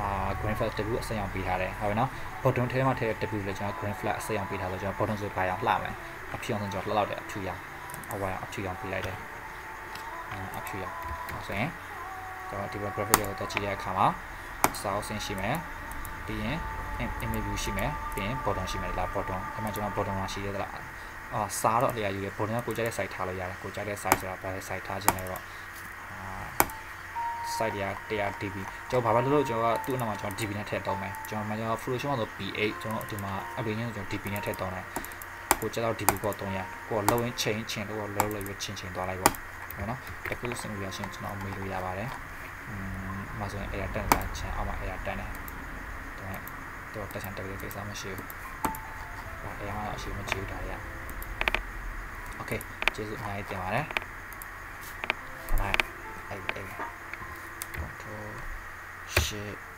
အာ green flag W အစိမ်းအောင်ပေးထားတယ်ဟုတ်ပြီနော် bottom ထဲမှာထည့်တဲ့ W လည်းကျွန်တော် green flag အစိမ်းအောင်ပေးထားလို့ကျွန်တော် bottom ဆိုဘာအောင်လှမယ်အဖြူအောင်ဆိုကျွန်တော်လှလောက်တယ်အဖြူရောင် အဝါရောင်အဖြူရောင်ပေးလိုက်တယ်အဖြူရောင်ဟုတ်ဆိုရင်ကျွန်တော်ဒီ graphic ကိုတက်ကြည့်ရတဲ့အခါမှာစာအုပ်ဆင်းရှိမယ်ပြီးရင် image view ရှိမယ်ပြီးရင် bottom ရှိမယ်လား bottom အဲ့မှာကျွန်တော် bottom မှာရှိရသလားအာစားတော့အလျာယူရ bottom ကကိုကြတဲ့ site ထားလို့ရတယ်ကိုကြတဲ့ site ဆိုတာဘာလဲ site ထားခြင်းလဲတော့အာ site တွေက100 db ကျွန်တော်ဘာပဲလုပ်လို့ကျွန်တော်ကသူ့အနောက်မှာကျွန်တော် db နဲ့ထည့်တောင်းမယ်ကျွန်တော်မှကျွန်တော် Photoshop မှာဆို p8 ကျွန်တော်ဒီမှာ update နဲ့ကျွန်တော် db နဲ့ထည့်တောင်းတယ် ကိုကြတော့ db ကို300ကိုလုံးဝင်ချိန်ချိန်တော့လုံးလုံးရချင်းချင်းသွားလိုက်ပေါ့ဟုတ်နော်တခု simulation ကျွန်တော်မေးလို့ရပါတယ်อืมမဆိုရင် error တက်လာချင်အောက်မှာ error တက်တယ်တော့တက်ချင်တက်တဲ့ကိစ္စမရှိဘူး။ဒါအဲမှာတော့အရှိမချူတာရ။ Okay ကျေးဇူးအများကြီးတင်ပါတယ်။ Good night. အဲ့အဲ့ control shift